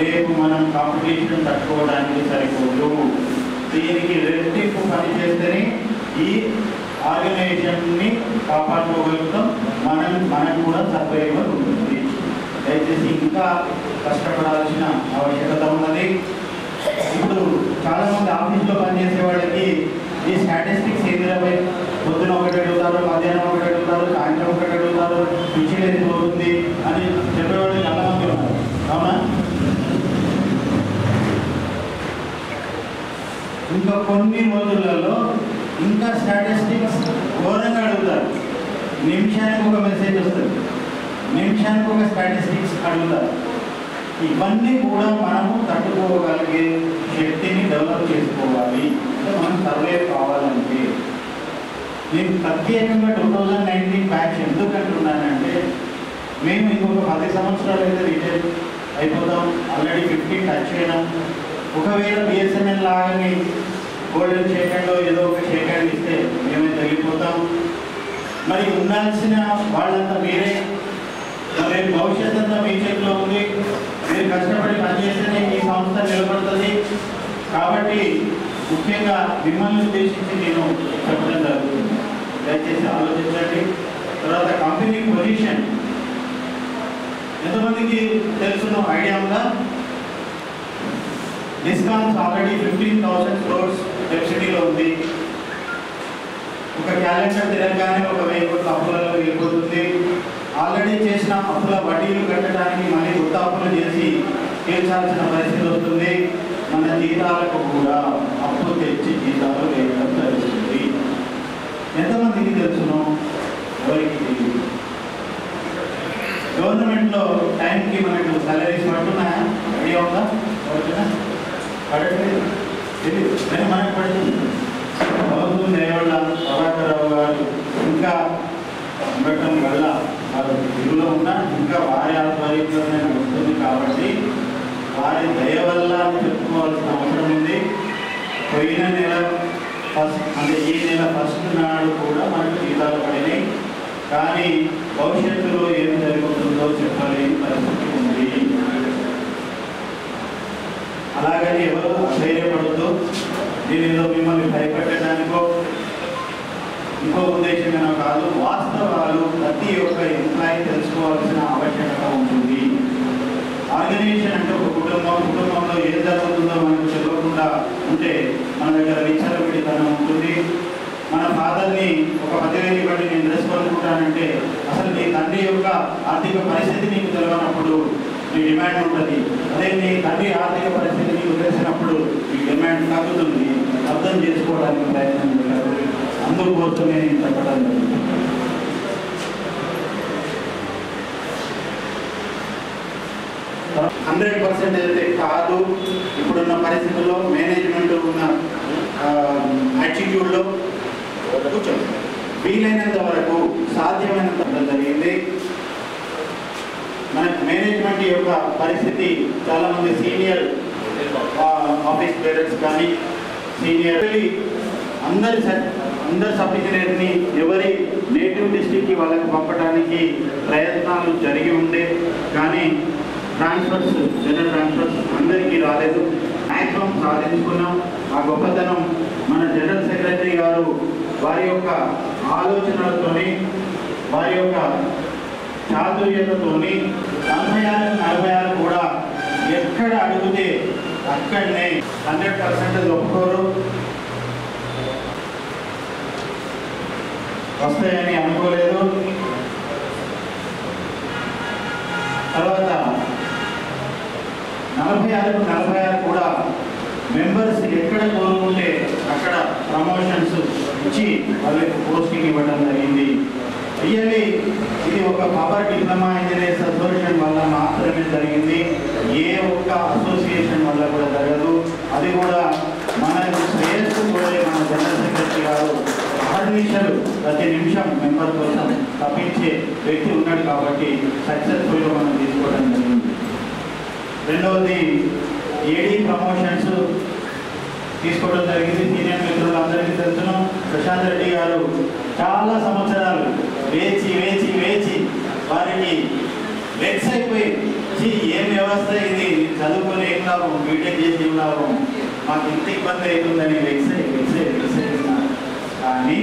రేపు మనం కాంపిటీషన్ తట్టుకోవడానికి సరిపోదు. దీనికి రెట్టింపు పని చేస్తేనే ఈ ఆర్గనైజేషన్ని కాపాడుకోగలుగుతాం. మనం మనం కూడా సర్వైవల్ ఉంటుంది దయచేసి ఇంకా కష్టపడాల్సిన ఆవశ్యకత ఉన్నది. ఇప్పుడు చాలామంది ఆఫీస్లో పనిచేసే వాళ్ళకి ఈ స్టాటిస్టిక్స్ ఏంటిపై పొద్దున ఒకటి అడుగుతారు మధ్యాహ్నం ఒకటి అడుగుతారు పోతుంది అని చెప్పేవాడు చాలా ఉన్నారు. అవునా? ఇంకా కొన్ని రోజులలో ఇంకా స్టాటిస్టిక్స్ ఘోరంగా అడుగుతారు. నిమిషానికి ఒక మెసేజ్ వస్తుంది. నిమిషానికి ఒక స్టాటిస్టిక్స్ అడుగుతారు. ఇవన్నీ కూడా మనము తట్టుకోగలిగే శక్తిని డెవలప్ చేసుకోవాలి. మనం సర్వే కావాలంటే నేను ప్రత్యేకంగా టూ థౌజండ్ నైన్టీన్ బ్యాచ్ ఎందుకు అంటున్నానంటే మేము ఇంకొక పది సంవత్సరాలు అయితే రిటైర్ అయిపోతాం. ఆల్రెడీ ఫిఫ్టీన్ టచ్ చేయడం ఒకవేళ బిఎస్ఎన్ఎల్ లాగానే గోల్డెన్ షేకండ్లో ఏదో ఒక షేకండ్ ఇస్తే మేమే తగ్గిపోతాం మరి ఉండాల్సిన వాళ్ళంతా మీరే. మరి భవిష్యత్ అంతా మీ చేతిలో ఉంది. మీరు కష్టపడి పనిచేస్తేనే మీ సంస్థ నిలబడుతుంది. కాబట్టి ముఖ్యంగా మిమ్మల్ని ఉద్దేశించి నేను చెప్పడం జరుగుతుంది. దయచేసి ఆలోచించండి. తర్వాత కంపెనీ పొజిషన్ ఎంతమందికి తెలుసున్న ఐడియా ఉందా? Discounts already fifteen thousand crores సబ్సిడీలో ఉంది. ఒక క్యాలెండర్ తిరగగానే ఒక వెయ్యి కోట్ల అప్పులలో వెళ్ళిపోతుంది. ఆల్రెడీ చేసిన అప్పుల వడ్డీలు కట్టడానికి మళ్ళీ కొత్త అప్పులు చేసి తీర్చాల్సిన పరిస్థితి వస్తుంది. మన జీతాలకు కూడా అప్పు తెచ్చి జీతాలు వేయడం. ఎంతమందికి తెలుసును? ఎవరికి తెలియదు గవర్నమెంట్లో టైంకి మనకు సాలరీస్ పడుతున్నాయా? ఐడియా ఉందా? పడుతున్నా పడట్లేదు. తెలియదు కానీ మనకు పడుతుంది. ప్రభుత్వం దేవళ్ళ ప్రభాకరరావు గారు. ఇంకా ఉండటం వల్ల వారు తెలుగులో ఉన్నా ఇంకా వారి ఆధ్వర్యంలోనే వస్తుంది కాబట్టి వారి దయ వల్ల చెప్పుకోవాల్సిన అవసరం ఉంది. పోయిన నెల ఫస్ట్ అంటే ఈ నెల ఫస్ట్ నాడు కూడా మనకు జీతాలు పడినాయి. కానీ భవిష్యత్తులో ఏం జరుగుతుందో చెప్పలేని పరిస్థితి ఉంది. అలాగని ఎవరు అధైర్యపడుతూ దీనిలో మిమ్మల్ని భయపెట్టడానికో ఇంకో ఉద్దేశమైన కాదు వాస్తవాలు ప్రతి ఒక్క ఎంప్లాయీ తెలుసుకోవాల్సిన ఆవశ్యకత ఉంటుంది. ఆర్గనైజేషన్ అంటే ఒక కుటుంబం కుటుంబంలో ఏం జరుగుతుందో మనకు ఉంటే మన దగ్గర విచ్చలవిడితనం ఉంటుంది. మన ఫాదర్ని ఒక పదివేలు బట్టి నేను డ్రెస్ కొనుక్కుంటానంటే అసలు నీ తండ్రి యొక్క ఆర్థిక పరిస్థితి నీకు తెలియనప్పుడు నీ డిమాండ్ ఉంటుంది. అదే నీ తండ్రి ఆర్థిక పరిస్థితి నీకు తెలిసినప్పుడు నీ డిమాండ్ తగ్గుతుంది. అర్థం చేసుకోవడానికి ప్రయత్నం చేయాలి. అందుకోసమే నేను చెప్పడం హండ్రెడ్ పర్సెంట్ అయితే కాదు. ఇప్పుడున్న పరిస్థితుల్లో మేనేజ్ ఉన్న యాటిట్యూడ్లో కూర్చోండి వీలైనంత వరకు సాధ్యమైనంత జరిగింది. మన మేనేజ్మెంట్ యొక్క పరిస్థితి చాలా మంది సీనియర్ ఆఫీస్ పేరెంట్స్ కానీ సీనియర్ అందరి అందరి సబ్సిడీని ఎవరి నేటివ్ డిస్టిక్కి వాళ్ళకి పంపడానికి ప్రయత్నాలు జరిగి ఉండే కానీ ట్రాన్స్ఫర్స్ జనరల్ ట్రాన్స్ఫర్స్ అందరికీ రాలేదు. మ్యాక్సిమం సాధించుకున్నాం. ఆ గొప్పతనం మన జనరల్ సెక్రటరీ గారు వారి యొక్క ఆలోచనలతోని వారి యొక్క చాతుర్యతతోని నలభై ఆరు నలభై ఆరు కూడా ఎక్కడ అడిగితే అక్కడనే హండ్రెడ్ పర్సెంట్ ఒప్పుకోరు వస్తాయని అనుకోలేదు. తర్వాత నలభై ఆరు నలభై ఆరు కూడా మెంబర్స్ ఎక్కడ కోరుకుంటే అక్కడ ప్రమోషన్స్ ఇచ్చి వాళ్ళకి పోస్టింగ్ ఇవ్వడం జరిగింది. రియల్లీ ఇది ఒక పవర్ డిప్లొమా ఇంజనీర్స్ అసోసియేషన్ వల్ల మాత్రమే జరిగింది. ఏ ఒక్క అసోసియేషన్ వల్ల కూడా జరగదు. అది కూడా మన శ్రేయస్సు కూడా మన జనరల్ సెక్రటరీ గారు అహర్నిశలు ప్రతి నిమిషం మెంబర్ కోసం తప్పించే వ్యక్తి ఉన్నాడు కాబట్టి సక్సెస్ఫుల్గా మనం తీసుకోవడం జరిగింది. రెండవది ఏడీ ప్రమోషన్స్ తీసుకోవడం జరిగింది. సీనియర్ మిత్రులు అందరికీ తెలుసును. ప్రశాంత్ రెడ్డి గారు చాలా సంవత్సరాలు వేచి వేచి వేచి వారికి వెక్స్ అయిపోయి ఏం వ్యవస్థ ఇది? చదువుకొని ఏం లాభం? బీటెక్ చేసి ఏం లాభం? మాకు ఇంత ఇబ్బంది అవుతుందని వెక్స్ వెక్స్ వెక్స్ కానీ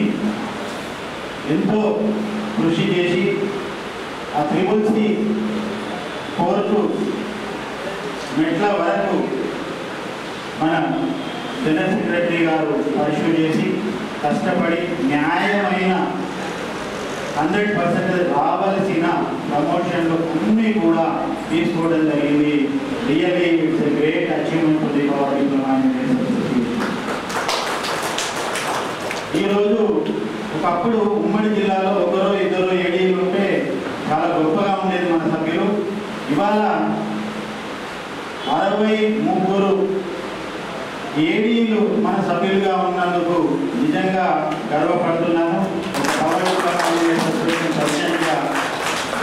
ఎంతో కృషి చేసి ఆ త్రిబుల్ సి కోర్టు మెట్ల వరకు మన జనరల్ రెడ్డి గారు పరిశు చేసి కష్టపడి న్యాయమైన హండ్రెడ్ పర్సెంట్ రావాల్సిన ప్రమోషన్లు అన్నీ కూడా తీసుకోవడం జరిగింది. Really it's a great achievement Deepavali ఈరోజు ఒకప్పుడు ఉమ్మడి జిల్లాలో ఒకరో ఇద్దరు ఏడీలు ఉంటే చాలా గొప్పగా ఉండేది మన సభ్యులు. ఇవాళ అరవై ముగ్గురు ఏడీలు మన సభ్యులుగా ఉన్నందుకు నిజంగా గర్వపడుతున్నాను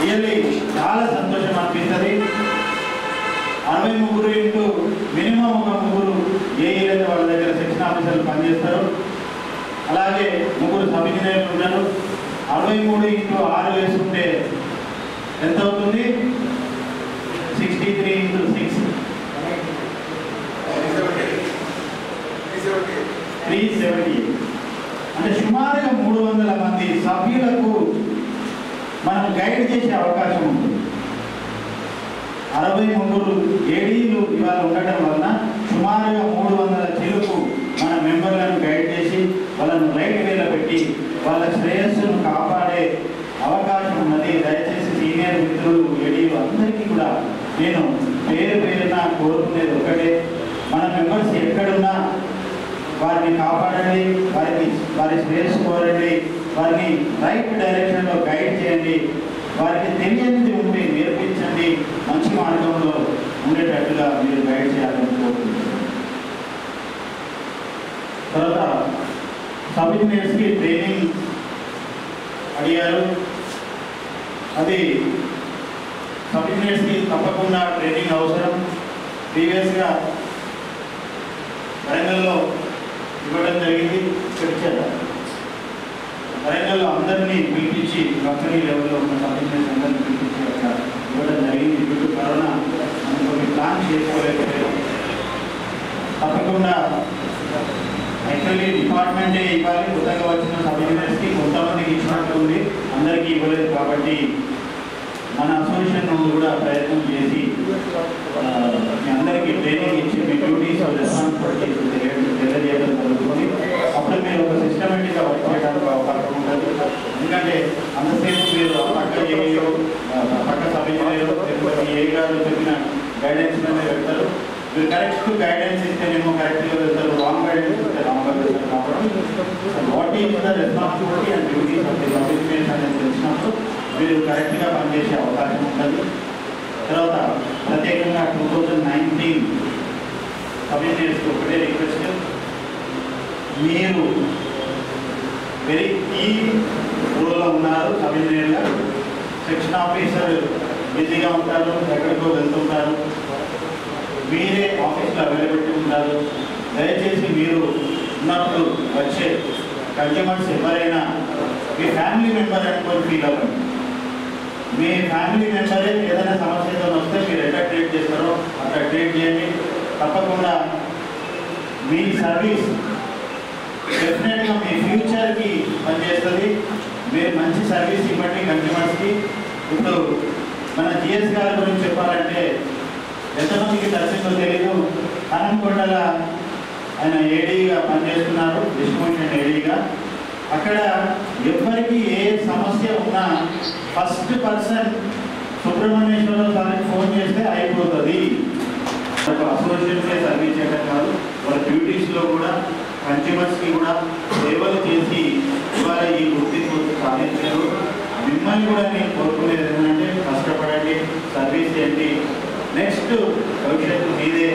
రియల్లీ చాలా సంతోషం అనిపిస్తుంది. అరవై ముగ్గురు ఇంటూ మినిమం ఒక ముగ్గురు ఏఈలైతే వాళ్ళ దగ్గర శిక్షణ ఆఫీసర్లు పనిచేస్తారు. అలాగే ముగ్గురు సబ్ ఇంజనీర్లు ఉన్నారు అరవై మూడు ఇంటూ ఆరు వేసుకుంటే ఎంత అవుతుంది sixty three into six three seventy అంటే సుమారుగా మూడు వందల మంది సభ్యులకు మనం గైడ్ చేసే అవకాశం ఉంటుంది. అరవై ముగ్గురు ఏడీలు ఇవాళ ఉండటం వలన సుమారుగా మూడు వందల చిలుకు మన మెంబర్లను గైడ్ చేసి వాళ్ళను రైట్ వేలో పెట్టి వాళ్ళ శ్రేయస్సును కాపాడే అవకాశం ఉన్నది. దయచేసి సీనియర్ మిత్రులు ఏడీలు అందరికీ కూడా నేను పేరు పేరున కోరుకునేది ఒకటే. మన మెంబర్స్ ఎక్కడున్నా వారిని కాపాడండి వారికి వారి శ్రేయస్సు కోరండి వారిని రైట్ డైరెక్షన్లో గైడ్ చేయండి వారికి తెలియనిది ఉంటే నేర్పించండి మంచి మార్గంలో ఉండేటట్టుగా మీరు గైడ్ చేయాలని కోరుకుంటున్నాను. తర్వాత సబ్ ఇంజనీర్స్కి ట్రైనింగ్ అడిగారు. అది సబ్ ఇంజనీర్స్కి తప్పకుండా ట్రైనింగ్ అవసరం. ప్రీవియస్గా వరంగల్లో ఇవ్వడం జరిగింది. ఇక్కడ ఇచ్చారా వరంగల్లో అందరినీ పిలిపించి కంపెనీ లెవెల్లో ఉన్న సబ్మిషన్స్ అందరినీ పిలిపించి అక్కడ ఇవ్వడం జరిగింది. ఇప్పుడు కరోనా మనం కొన్ని ప్లాన్ చేసుకోలేకపోయాం. తప్పకుండా యాక్చువల్లీ డిపార్ట్మెంటే ఇవ్వాలి. కొత్తగా వచ్చిన సబ్ కొంతమందికి ఇచ్చినట్టు ఉంది. అందరికీ ఇవ్వలేదు కాబట్టి మన అసోసియేషన్ నుండి కూడా ప్రయత్నం చేసి అందరికీ ట్రైనింగ్ ఇచ్చి మీ డ్యూటీస్ రెస్పాన్సిబిలిటీస్ తెలియజేయడం మీరు ఒక సిస్టమేటిక్గా వర్క్ చేయడానికి అవకాశం ఉంటుంది. ఎందుకంటే అంతసేపు మీరు పక్క ఏఏయో పక్క సబ్ ఇంజనీరో తిరుపతి ఏ గారు చెప్పిన గైడెన్స్ మీద వెళ్తారు మీరు కరెక్ట్ గైడెన్స్ ఇస్తేనేమో కరెక్ట్గా వెళ్తారు. రాంగ్ గైడెన్స్ ఇస్తే రాంగ్గా వెళ్తారు కాబట్టి what is the responsibility and duties of the submission అనేది తెలిసినప్పుడు మీరు కరెక్ట్గా పనిచేసే అవకాశం ఉంటుంది. తర్వాత ప్రత్యేకంగా two thousand nineteen sub engineers ఒకటే రిక్వెస్ట్ మీరు వెరీ ఈ రోల్లో ఉన్నారు కమ్యూనిటీగా సెక్షన్ ఆఫీసర్ బిజీగా ఉంటారు ఎక్కడికో వెళ్తుంటారు. మీరే ఆఫీస్లో అవైలబిలిటీ ఉంటారు దయచేసి మీరు ఉన్నప్పుడు వచ్చే కస్టమర్స్ ఎవరైనా మీ ఫ్యామిలీ మెంబర్ అనుకోని ఫీల్ అవ్వండి. మీ ఫ్యామిలీ మెంబరే ఏదైనా సమస్యతో వస్తే మీరు ఎట్లా ట్రీట్ చేస్తారో అట్లా ట్రీట్ చేయండి. తప్పకుండా మీ సర్వీస్ డెఫినెట్గా మీ ఫ్యూచర్కి పనిచేస్తుంది. మీరు మంచి సర్వీస్ ఇవ్వండి కన్జ్యూమర్స్కి ఇప్పుడు మన జిఎస్ గారి గురించి చెప్పాలంటే ఎంతమందికి దర్శకులు తెలియదు హనంకొండల ఆయన ఏడీగా పనిచేస్తున్నారు డిస్ట్రిబ్యూషన్ ఏడీగా అక్కడ ఎవరికి ఏ సమస్య ఉన్నా ఫస్ట్ పర్సన్ సుబ్రహ్మణ్యేశ్వరరావు సార్కి ఫోన్ చేస్తే అయిపోతుంది. అసోసియేషన్కే సర్వీస్ చేయడం కాదు వాళ్ళ డ్యూటీస్లో కూడా కన్జ్యూమర్స్కి కూడా సేవలు చేసి ఇవాళ ఈ గుర్తింపు సాధించారు. మిమ్మల్ని కూడా నేను కోరుకునేది ఏంటంటే కష్టపడండి సర్వీస్ చేయండి. నెక్స్ట్ భవిష్యత్తు మీదే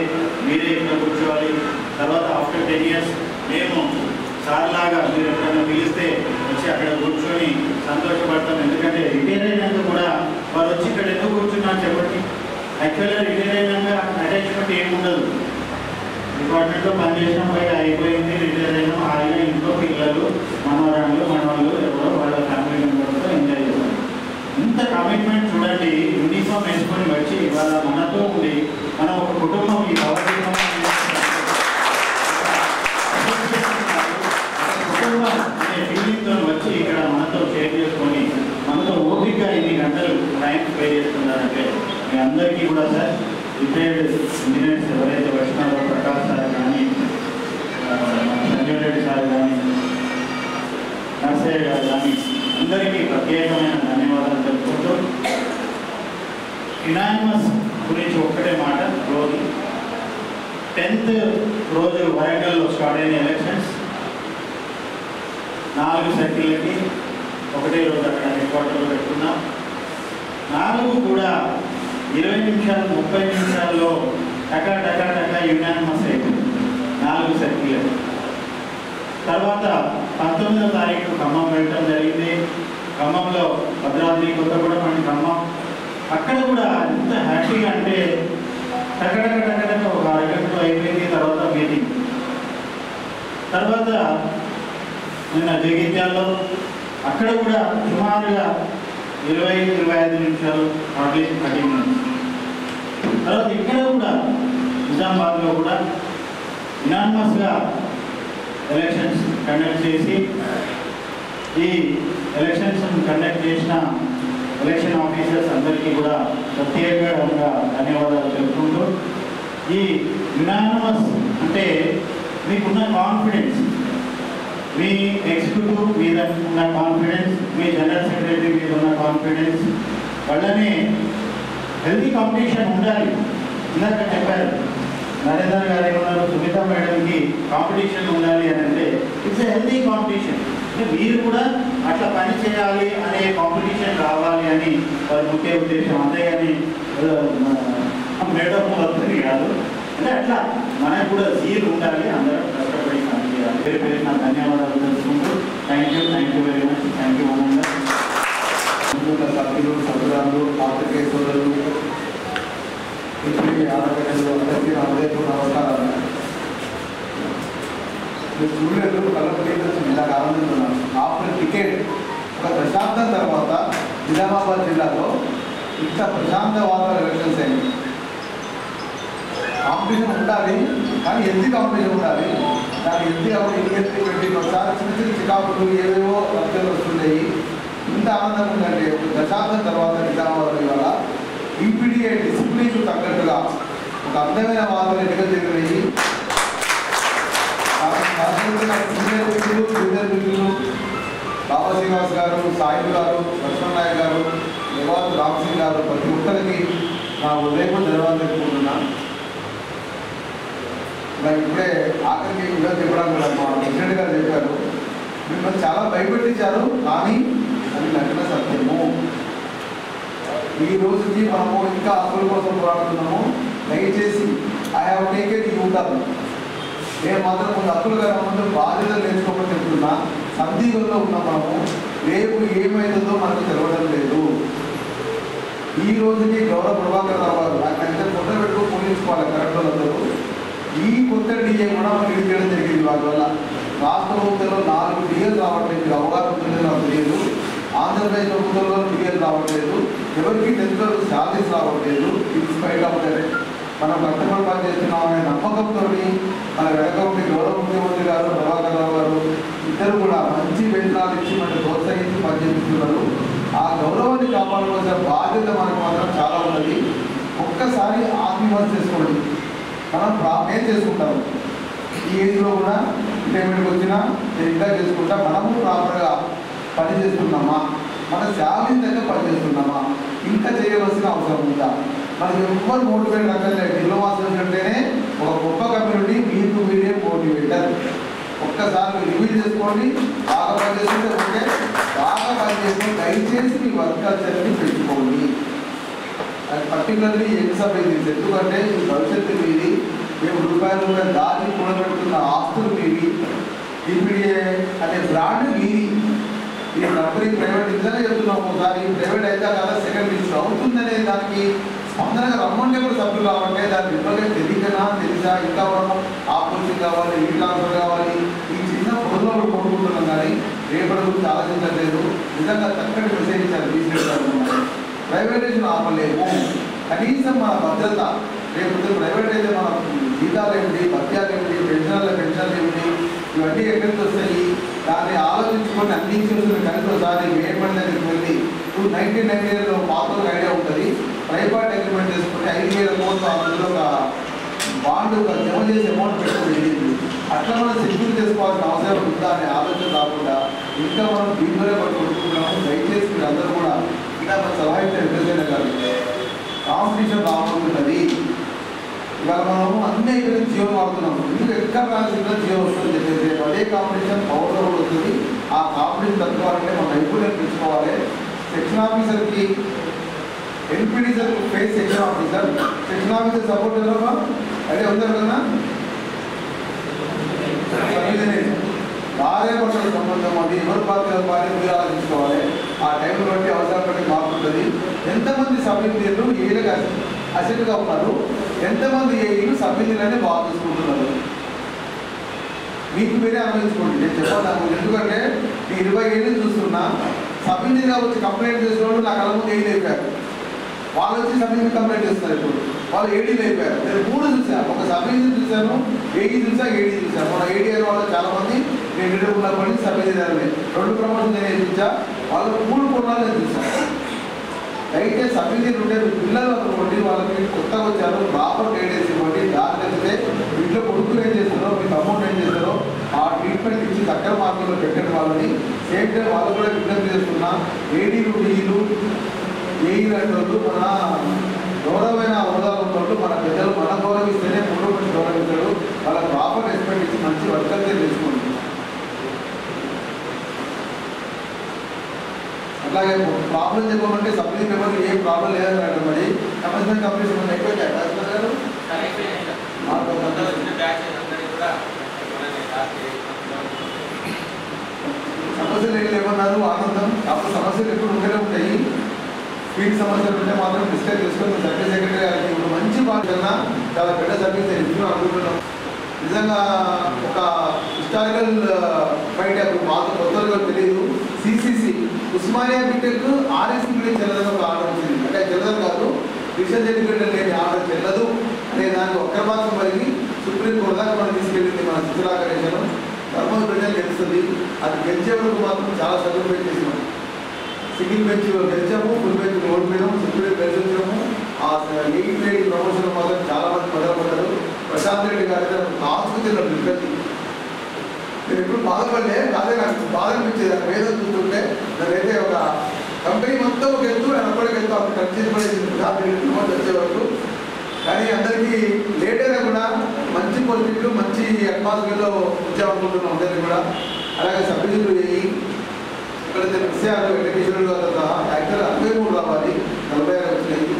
మీరే ఇక్కడ కూర్చోవాలి. తర్వాత ఆఫ్టర్ టెన్ ఇయర్స్ మేము సార్లాగా మీరు ఎక్కడైనా పిలిస్తే వచ్చి అక్కడ కూర్చొని సంతోషపడతాం. ఎందుకంటే రిటైర్ అయినాక కూడా వారు వచ్చి ఇక్కడ ఎందుకు కూర్చున్నారు చెప్పండి. యాక్చువల్గా రిటైర్ అయినాక అటాచ్మెంట్ ఏమి ఉండదు డిపార్ట్మెంట్లో పనిచేసిన పోయి అయిపోయింది రిటైర్ అయినా ఆయన ఇంట్లో పిల్లలు మనవరాళ్ళు మనవాళ్ళు ఎవరో వాళ్ళ ఫ్యామిలీ మెంబర్తో ఎంజాయ్ చేస్తారు ఇంత కమిట్మెంట్ చూడండి యూనిఫామ్ వేసుకొని వచ్చి ఇవాళ మనతో ఉండి మన ఒక కుటుంబం ఈ కుటుంబం అనే ఫీలింగ్తో వచ్చి ఇక్కడ మనతో షేర్ చేసుకొని మనతో ఓపిక ఇన్ని గంటలు టైం స్పే చేస్తున్నారంటే మీ అందరికీ కూడా సార్ రిటైర్డ్ ఇంజనీర్స్ ఎవరైతే వచ్చినారో ప్రకాష్ సార్ కానీ ఆ, సంజయ్ రెడ్డి సార్ కానీ నర్సయ్య గారు కానీ అందరికీ ప్రత్యేకమైన ధన్యవాదాలు తెలుపుకుంటూ ఇనానిమస్ గురించి ఒక్కటే మాట రోజు టెన్త్ రోజు వరంగల్లో స్టార్ట్ అయిన ఎలక్షన్స్ నాలుగు సర్కిళ్ళకి ఒకటే రోజు అక్కడ హెడ్ క్వార్టర్లో పెట్టుకున్నాం నాలుగు కూడా ఇరవై నిమిషాలు ముప్పై నిమిషాల్లో టకా టకా టకా యునానిమస్ అయిపోయింది నాలుగు సర్కిల్ తర్వాత పంతొమ్మిదో తారీఖు ఖమ్మం వెళ్ళటం జరిగింది. ఖమ్మంలో భద్రాద్రి కొత్తగూడెం అండ్ ఖమ్మం. అక్కడ కూడా ఎంత హ్యాపీగా అంటే టకటక టకటక ఒక అరగంటలో అయిపోయింది తర్వాత మీటింగ్ తర్వాత నిన్న జగిత్యాల్లో అక్కడ కూడా సుమారుగా ఇరవై ఇరవై ఐదు నిమిషాలు హార్డ్లీ థర్టీ మినిట్స్ తర్వాత ఇక్కడ కూడా నిజామాబాద్లో కూడా ఇనానమస్గా ఎలక్షన్స్ కండక్ట్ చేసి ఈ ఎలక్షన్స్ కండక్ట్ చేసిన ఎలక్షన్ ఆఫీసర్స్ అందరికీ కూడా ప్రత్యేకంగా ధన్యవాదాలు తెలుపుకుంటూ ఈ యునానమస్ అంటే మీకున్న కాన్ఫిడెన్స్ మీ ఎగ్జిక్యూటివ్ మీద ఉన్న కాన్ఫిడెన్స్ మీ జనరల్ సెక్రటరీ మీద ఉన్న కాన్ఫిడెన్స్ వల్లనే హెల్తీ కాంపిటీషన్ ఉండాలి. ఇందాక చెప్పారు నరేందర్ గారు ఏమన్నారు సునీత మేడంకి కాంపిటీషన్ ఉండాలి అని అంటే ఇట్స్ హెల్తీ కాంపిటీషన్ అంటే మీరు కూడా అట్లా పని చేయాలి అనే కాంపిటీషన్ రావాలి అని వారి ముఖ్య ఉద్దేశం. అంతేగాని మేడం వస్తుంది కాదు. అంటే అట్లా మనకు కూడా జీలు ఉండాలి అందరం పేరు పేరు నా ధన్యవాదాలు తెలుసుకుంటూ thank you thank you very much thank you ఆనంద సభ్యులు సభ్యురాలు పాత్రికేయ సోదరులు ఇంటికి ఆడపిల్లలు అందరికీ నా హృదయపూర్వక నమస్కారాలు మీరు చూడలేదు కళ్ళకు నీళ్ళు ఇలా ఆనందిస్తున్నాను ఆఫ్టర్ టికెట్ ఒక దశాబ్దం తర్వాత నిజామాబాద్ జిల్లాలో ఇంత ప్రశాంత వాతావరణ ఎలక్షన్స్ అయింది కాంపిటీషన్ ఉండాలి కానీ ఎందుకు కాంపిటీషన్ ఉండాలి? దాని హెల్తీ కాబట్టి ఇంకెల్తీ పెట్టి ఒకసారి చిన్న చిన్న చికాకులు ఏవేవో లక్ష్యాలు వస్తున్నాయి. ఇంత ఆనందం ఉందంటే ఒక దశాబ్దం తర్వాత నిజామాబాద్ వల్ల ఈపీడీఏ డిసిప్లిన్కు తగ్గట్టుగా ఒక అందమైన వాతావరణం ఎన్నికలు సీనియర్ మిత్రులు జూనియర్ మిత్రులు బాబా శ్రీనివాస్ గారు సాయిబు గారు లక్ష్మణ్ గారు నివాస్ రామ్ సింగ్ గారు ప్రతి ఒక్కరికి నా ఉదయం ధన్యవాదాలు తెలుపుకుంటున్నా. నాకు ఇప్పుడే ఆఖరికి ఇలా చెప్పడానికి కూడా మా ప్రెసిడెంట్ గారు చెప్పారు. మిమ్మల్ని చాలా భయపెట్టించారు కానీ అది నగ్న సత్యము. ఈ రోజుకి మనము ఇంకా హక్కుల కోసం పోరాడుతున్నాము. దయచేసి I have taken U turn నేను మాత్రం కొన్ని హక్కులు గారి ముందు బాధ్యతలు నేర్చుకోమని చెప్తున్నా. సందిగ్ధంలో ఉన్న మనము రేపు ఏమైతుందో మనకు తెలవడం లేదు. ఈ రోజుకి గౌరవ ప్రభాకర్ రావు గారు నాకంటే ఫోటో పెట్టుకుని పోలించుకోవాలి కరెక్ట్ వాళ్ళందరూ ఈ కొత్త డిజైన్ కూడా మనకి చేయడం జరిగింది వాటి వల్ల రాష్ట్ర ప్రభుత్వంలో నాలుగు డిఏలు రావట్లేదు. అవగాహన ఉంటుందో నాకు తెలియదు. ఆంధ్రప్రదేశ్ ప్రభుత్వంలో డిజైన్ రావట్లేదు. ఎవరికి టెన్త్ శాలరీస్ రావట్లేదు. ఇది స్పైట్ ఆఫ్ మనం కష్టపడి పనిచేస్తున్నామనే నమ్మకంతో మన వెనక గౌరవ ముఖ్యమంత్రి గారు ప్రభాకర్ రావు గారు ఇద్దరు కూడా మంచి వేతనాలు ఇచ్చి మనకు ప్రోత్సహించి పనిచేస్తున్నారు. ఆ గౌరవాన్ని కాపాడుకోవాల్సిన బాధ్యత మనకు మాత్రం చాలా ఉన్నది. ఒక్కసారి ఆత్మవిమర్శ చేసుకోండి. మనం ప్రాపే చేసుకుంటాము ఈ ఏజ్లో కూడా రిటైర్మెంట్కి వచ్చినా సరిగ్గా చేసుకుంటా మనము ప్రాపర్గా పని చేస్తున్నామా? మన శాలరీ దగ్గర పని చేస్తున్నామా? ఇంకా చేయవలసిన అవసరం ఉందా? మనకి ఎవ్వరు మోటివేట్ అక్కర్లేదు డిప్లొమాస్ ఉంటేనే ఒక గొప్ప కమ్యూనిటీ మీకు మీరే మోటివేటర్ ఒక్కసారి రివ్యూ చేసుకోండి. బాగా పనిచేస్తుంటే ఓకే. బాగా పని చేసుకొని దయచేసి మీ వర్క్ కల్చర్ని పెంచుకోండి. అండ్ పర్టికులర్లీ ఎగ్జామ్ ఇది ఎందుకంటే భవిష్యత్తు మీది మేము రూపాయలు రూపాయలు దాచి కూడబెడుతున్న ఆస్తులు మీవి డిపిడిఏ అనే బ్రాండ్ మీది. ఈ కంపెనీ ప్రైవేట్ ఇద్దరే చెప్తున్నాం ఒకసారి. ప్రైవేట్ అయితే కదా సెకండ్ లిస్ట్ అవుతుందనే దానికి స్పందనగా రమ్మంటే కూడా సభ్యులు కావాలంటే దాని ఇప్పటికే తెలియకనా తెలుసా? ఇంకా మనం ఆపరేషన్ కావాలి ఈ ట్రాన్స్ఫర్ కావాలి. ఈ చిన్న పొరలో కొనుక్కుంటున్నాం కానీ రేపటి గురించి ఆలోచించలేదు నిజంగా చక్కటి మెసేజ్ ఇచ్చారు ప్రైవేటైజేషన్ ఆపలేము కనీసం మన భద్రత రేపు ప్రైవేట్ అయితే మన జీతాలు ఏమిటి భత్యాలు ఏమిటి పెన్షన్ల పెన్షన్లు ఏమిటి ఇవన్నీ ఎక్కడికి వస్తాయి? దాన్ని ఆలోచించుకొని అన్ని కనుక దాన్ని ఒకసారి గవర్నమెంట్ దగ్గరికి వెళ్ళి టూ నైన్టీన్ నైన్టీ ఇయర్లో పాత్రలకు ఐడియా ఉంటుంది. ప్రైవేట్ అగ్రిమెంట్ చేసుకుని ఐదు వేల కోట్లు అందులో ఒక బాండ్ జమ చేసి అమౌంట్ పెట్టుకుని అట్లా మనం సెక్యూర్ చేసుకోవాల్సిన అవసరం ఉందా అనే ఆలోచన రాకుండా ఇంకా మనం దీంట్లోనే పట్టుకుంటున్నాము. దయచేసి మీరు అందరూ కూడా ఇంకా మన సలహా కాదు కాంపిటీషన్ రాబోతున్నది ఇవాళ మనము అన్ని ఇక్కడ జియో వాడుతున్నాం ఎందుకు ఎక్కడ రాసిన జియో వస్తుంది చెప్పేసి అదే కాంపిటీషన్ పవర్లో కూడా వస్తుంది ఆ కాంపిటీషన్ తట్టుకోవాలంటే మన నైపుణ్యం పెంచుకోవాలి సెక్షన్ ఆఫీసర్కి NPD sir face section officer section officer support ఎవరమ్మా అదే ఉందా కదా భార్య సంబంధం అది ఎవరు బాధ్యత భార్య మీరు ఆలోచించుకోవాలి. ఆ టైం బట్టి అవసరం బట్టి మారుతుంటుంది ఎంతమంది సభ్యులు ఏలుగా అసెట్గా ఉన్నారు? ఎంతమంది ఏళ్ళు సభ్యులనే బాగా చూసుకుంటున్నారు? మీకు మీరే ఆలోచించుకోండి. నేను చెప్పాను ఎందుకంటే నేను ఇరవై ఏళ్ళు చూస్తున్నా సభ్యునిగా వచ్చి కంప్లైంట్ చేసిన వాళ్ళు నా కళ్ళ ముందు ఏళ్ళు అయిపోయారు వాళ్ళు వచ్చి సబ్ ఇంజనీర్ కంప్లైంట్ చేస్తారు ఇప్పుడు. వాళ్ళు ఏడీలు అయిపోయారు నేను మూడు చూశాను. ఒక సబ్ ఇంజనీర్ చూశాను ఏడీ చూసాను ఏడీ చూశాను. మన ఏడీ అయిన వాళ్ళు చాలా మంది నేను ఇంటర్ ఉన్నప్పటి నుంచి రెండు ప్రమోషన్ నేను చూసా వాళ్ళు మూడు పూర్ణాలు నేను చూశాను అయితే సబ్సిడీలు ఉంటే పిల్లలు అనుకోండి వాళ్ళకి కొత్తగా వచ్చారు. ప్రాపర్ గైడెన్స్ ఇవ్వండి దాని తెలిస్తే ఇంట్లో కొడుకులు ఏం చేస్తారో మీకు అమౌంట్ ఏం చేస్తారో ఆ ట్రీట్మెంట్ ఇచ్చి చక్కర మార్గంలో పెట్టడం వాళ్ళని. సేమ్ టైం వాళ్ళు కూడా విజ్ఞప్తి చేస్తున్నా ఏడీలు డీలు ఏఈలు అంటే మన గౌరవమైన హోదాలు ఉన్నట్టు మన పెద్దలు మన గౌరవిస్తేనే ముందు మంది గౌరవించాడు వాళ్ళకి ప్రాపర్ రెస్పెక్ట్ ఇచ్చి మంచి వర్కర్సే తెలుసుకుంటారు అట్లాగే ప్రాబ్లం చెప్పమంటే సబ్సిడీ పేపర్ ఏ ప్రాబ్లం లేదని అంటారు మరి కమిషనర్ కంప్లీట్ అయిపోయింది కమిషనర్ గారు సమస్యలు ఏం లేవన్నారు ఆనందం. అప్పుడు సమస్యలు ఎప్పుడు ఉంటూనే ఉంటాయి. స్పీడ్ సమస్యలు ఉంటే మాత్రం డిస్కస్ చేసుకొని సర్వీస్ సెక్రటరీ గారికి ఇప్పుడు మంచి బాధ్యత చాలా పెద్ద సర్వీస్ ఇస్తున్నాం అనుకుంటున్నాం నిజంగా ఒక హిస్టారికల్ ఫైట్ అప్పుడు మాకు కొత్తగా తెలియదు. సిసిసి ఉస్మానియా బిడ్డకు ఆర్ఎస్ బిడ్డ చెల్లదని ఒక ఆర్డర్ వచ్చింది. అంటే చెల్లదని కాదు రీసెర్చ్ బిడ్డ లేని ఆర్డర్ చెల్లదు అనే దానికి ఒక్క మాసం కలిగి సుప్రీంకోర్టు దాకా మనం తీసుకెళ్ళింది మన శిశురాకరేషన్ ధర్మం ప్రజలు తెలుస్తుంది అది గెలిచే వరకు మాత్రం చాలా సర్టిఫికేట్ చేసినాం సింగిల్ బెంచ్ గెలిచాము ఫుల్ బెంచ్ ఓడిపోయాము సుప్రీం గెలిచాము ఆ ఎయిట్ ఎయిట్ ప్రమోషన్ మాత్రం చాలా మంది మొదలుపడ్డారు ప్రశాంత్ రెడ్డి గారి ఆసుపత్రిలో ఇబ్బంది నేను ఎప్పుడు బాధపడలే కాదే నాకు బాధ అనిపించేది. అక్కడ ఏదో చూస్తుంటే నాకైతే ఒక కంపెనీ మొత్తం ఒక ఎత్తు ఆయన ఒక్కడికి ఎత్తు అక్కడ కన్ఫ్యూజ్ పడేసింది ఫ్యామిలీ రిమోట్ వచ్చే వరకు. కానీ అందరికీ లేట్ అయినా కూడా మంచి పొజిటివ్ మంచి అట్మాస్ఫియర్లో ఇచ్చామనుకుంటున్నాం అందరికీ కూడా అలాగే సభ్యులు ఈ ఇక్కడ విషయాలు వెంకటేశ్వరుడు యాక్చువల్ అరవై మూడు రావాలి నలభై ఆరు వచ్చినాయి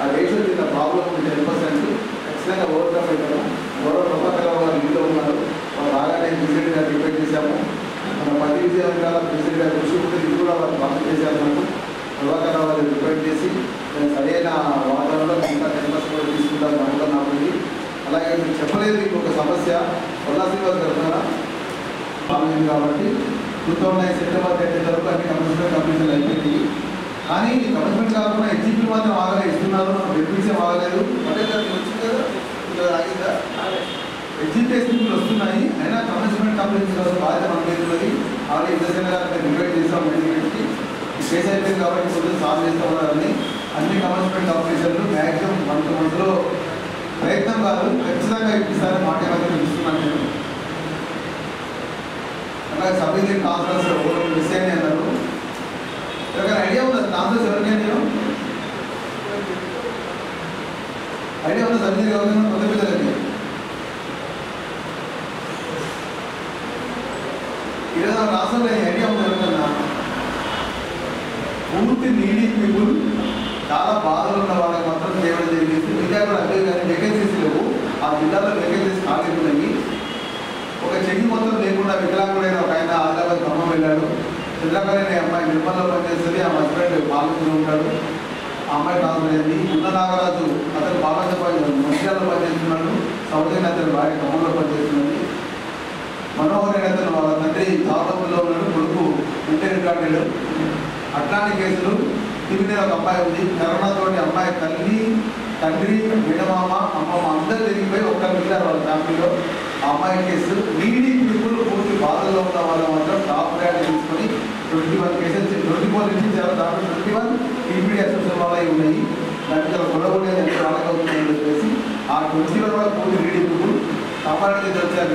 ఆ రేషియో చిన్న ప్రాబ్లం ఉంది టెన్ పర్సెంట్ ఖచ్చితంగా ఓవర్కమ్ అయిపోయినా గౌరవ ప్రభాకర్ రావు గారు ఇంట్లో ఉన్నారు. వాళ్ళు రాగానే ప్రెసిడెంట్ గారు రిపేర్ చేశాము. మన పది విజయాలు గారు ప్రెసిడెంట్ గారు కృషి ఉంటుంది ఇది కూడా వాళ్ళు పంపిణీ చేశారు మనకు. ప్రభాకర్ రావు గారు రిపేర్ చేసి నేను సరైన వాతావరణంలో ఇంకా టెన్ కూడా తీసుకుంటాను నమ్మకం నాకు అలాగే మీరు చెప్పలేదు మీకు ఒక సమస్య. కొల్లా శ్రీనివాస్ గారు బాగుంది కాబట్టి two thousand nine September thirty వరకు అన్ని కమిషనర్ కమిషన్లు అయిపోయింది కానీ కమిట్మెంట్ కాకుండా హెచ్ఈపీ మాత్రం ఆగలే ఇస్తున్నారు. బెనిఫిట్స్ ఏం ఆగలేదు. అంటే దానికి వచ్చింది? కదా ఇలా ఆగిందా ఎడ్యుకేషన్ వస్తున్నాయి. అయినా కమిట్మెంట్ కంప్లీట్ కోసం బాధ్యత మన మీద ఉన్నది ఆల్రెడీ ఇంద్రసేన మేము ఇన్వైట్ చేస్తాం మేనేజ్మెంట్కి కేసు అయిపోయింది కాబట్టి కొంచెం సాల్వ్ చేస్తా ఉన్నారని అన్ని కమిట్మెంట్ కంప్లీషన్లు మ్యాక్సిమం వన్ టూ మంత్లో ప్రయత్నం కాదు ఖచ్చితంగా ఇప్పిస్తారని మాట మాత్రం ఇస్తున్నాను నేను. అలాగే సభ్యులు కాన్ఫరెన్స్ మిస్ అయ్యి అన్నారు ఎవరికైనా ఐడియా ఉందా? కాన్ఫరెన్స్ ఎవరికైనా నేను? ఐడియా ఉందా సభ్యులు ఎవరికైనా? కొత్త పిల్లలకి ఈరోజు రాష్ట్రంలో ఈ ఐడియా ఉంది ఎవరికన్నా పూర్తి నీడీ పీపుల్ చాలా బాధలు ఉన్న వాళ్ళకి మాత్రం చేయడం జరిగింది మిగతా కూడా అదే కానీ వేకెన్సీస్ లేవు ఆ జిల్లాలో వేకెన్సీస్ ఖాళీ ఉన్నాయి ఒక చెయ్యి మొత్తం లేకుండా వికలాంగుడైన ఒక ఆయన ఆదిలాబాద్ ఖమ్మం వెళ్ళాడు చంద్రకళ అనే అమ్మాయి నిర్మల్లో పనిచేస్తుంది ఆ హస్బెండ్ పాలకులు ఉంటాడు ఆ అమ్మాయి ట్రాన్స్ఫర్ అయింది ఉన్న నాగరాజు అతను బాగా ముఖ్యాల్లో పనిచేస్తున్నాడు సౌత్ ఇండియన్ అతను భార్య ఖమ్మంలో పనిచేస్తున్నది మనోహర్ అనే అతను వాళ్ళ తండ్రి దాదాపులో ఉన్నాడు కొడుకు ఇంటర్ రికార్డెడ్ అట్లాంటి కేసులు తిరిగి ఒక అమ్మాయి ఉంది. కరోనాతోటి అమ్మాయి తల్లి తండ్రి విడమామ అమ్మమ్మ అందరూ తిరిగిపోయి ఒక్కరు వెళ్ళారు వాళ్ళ ఫ్యామిలీలో. ఆ అమ్మాయి కేసు. నీడి పీపుల్ బాధల్లో ఉన్న వాళ్ళు మాత్రం టాప్ ర్యాంక్ తీసుకొని twenty one cases twenty four నుంచి ఇచ్చారు దాంట్లో ట్వంటీ వన్ టీపీడీ అసోసియేషన్ వాళ్ళవి ఉన్నాయి. దానికి గొడవ ఎంత వాళ్ళకి అవుతుందని చెప్పేసి ఆ ట్వంటీ వన్ కూడా పూర్తి రీడింగ్ పీపుల్ వచ్చారు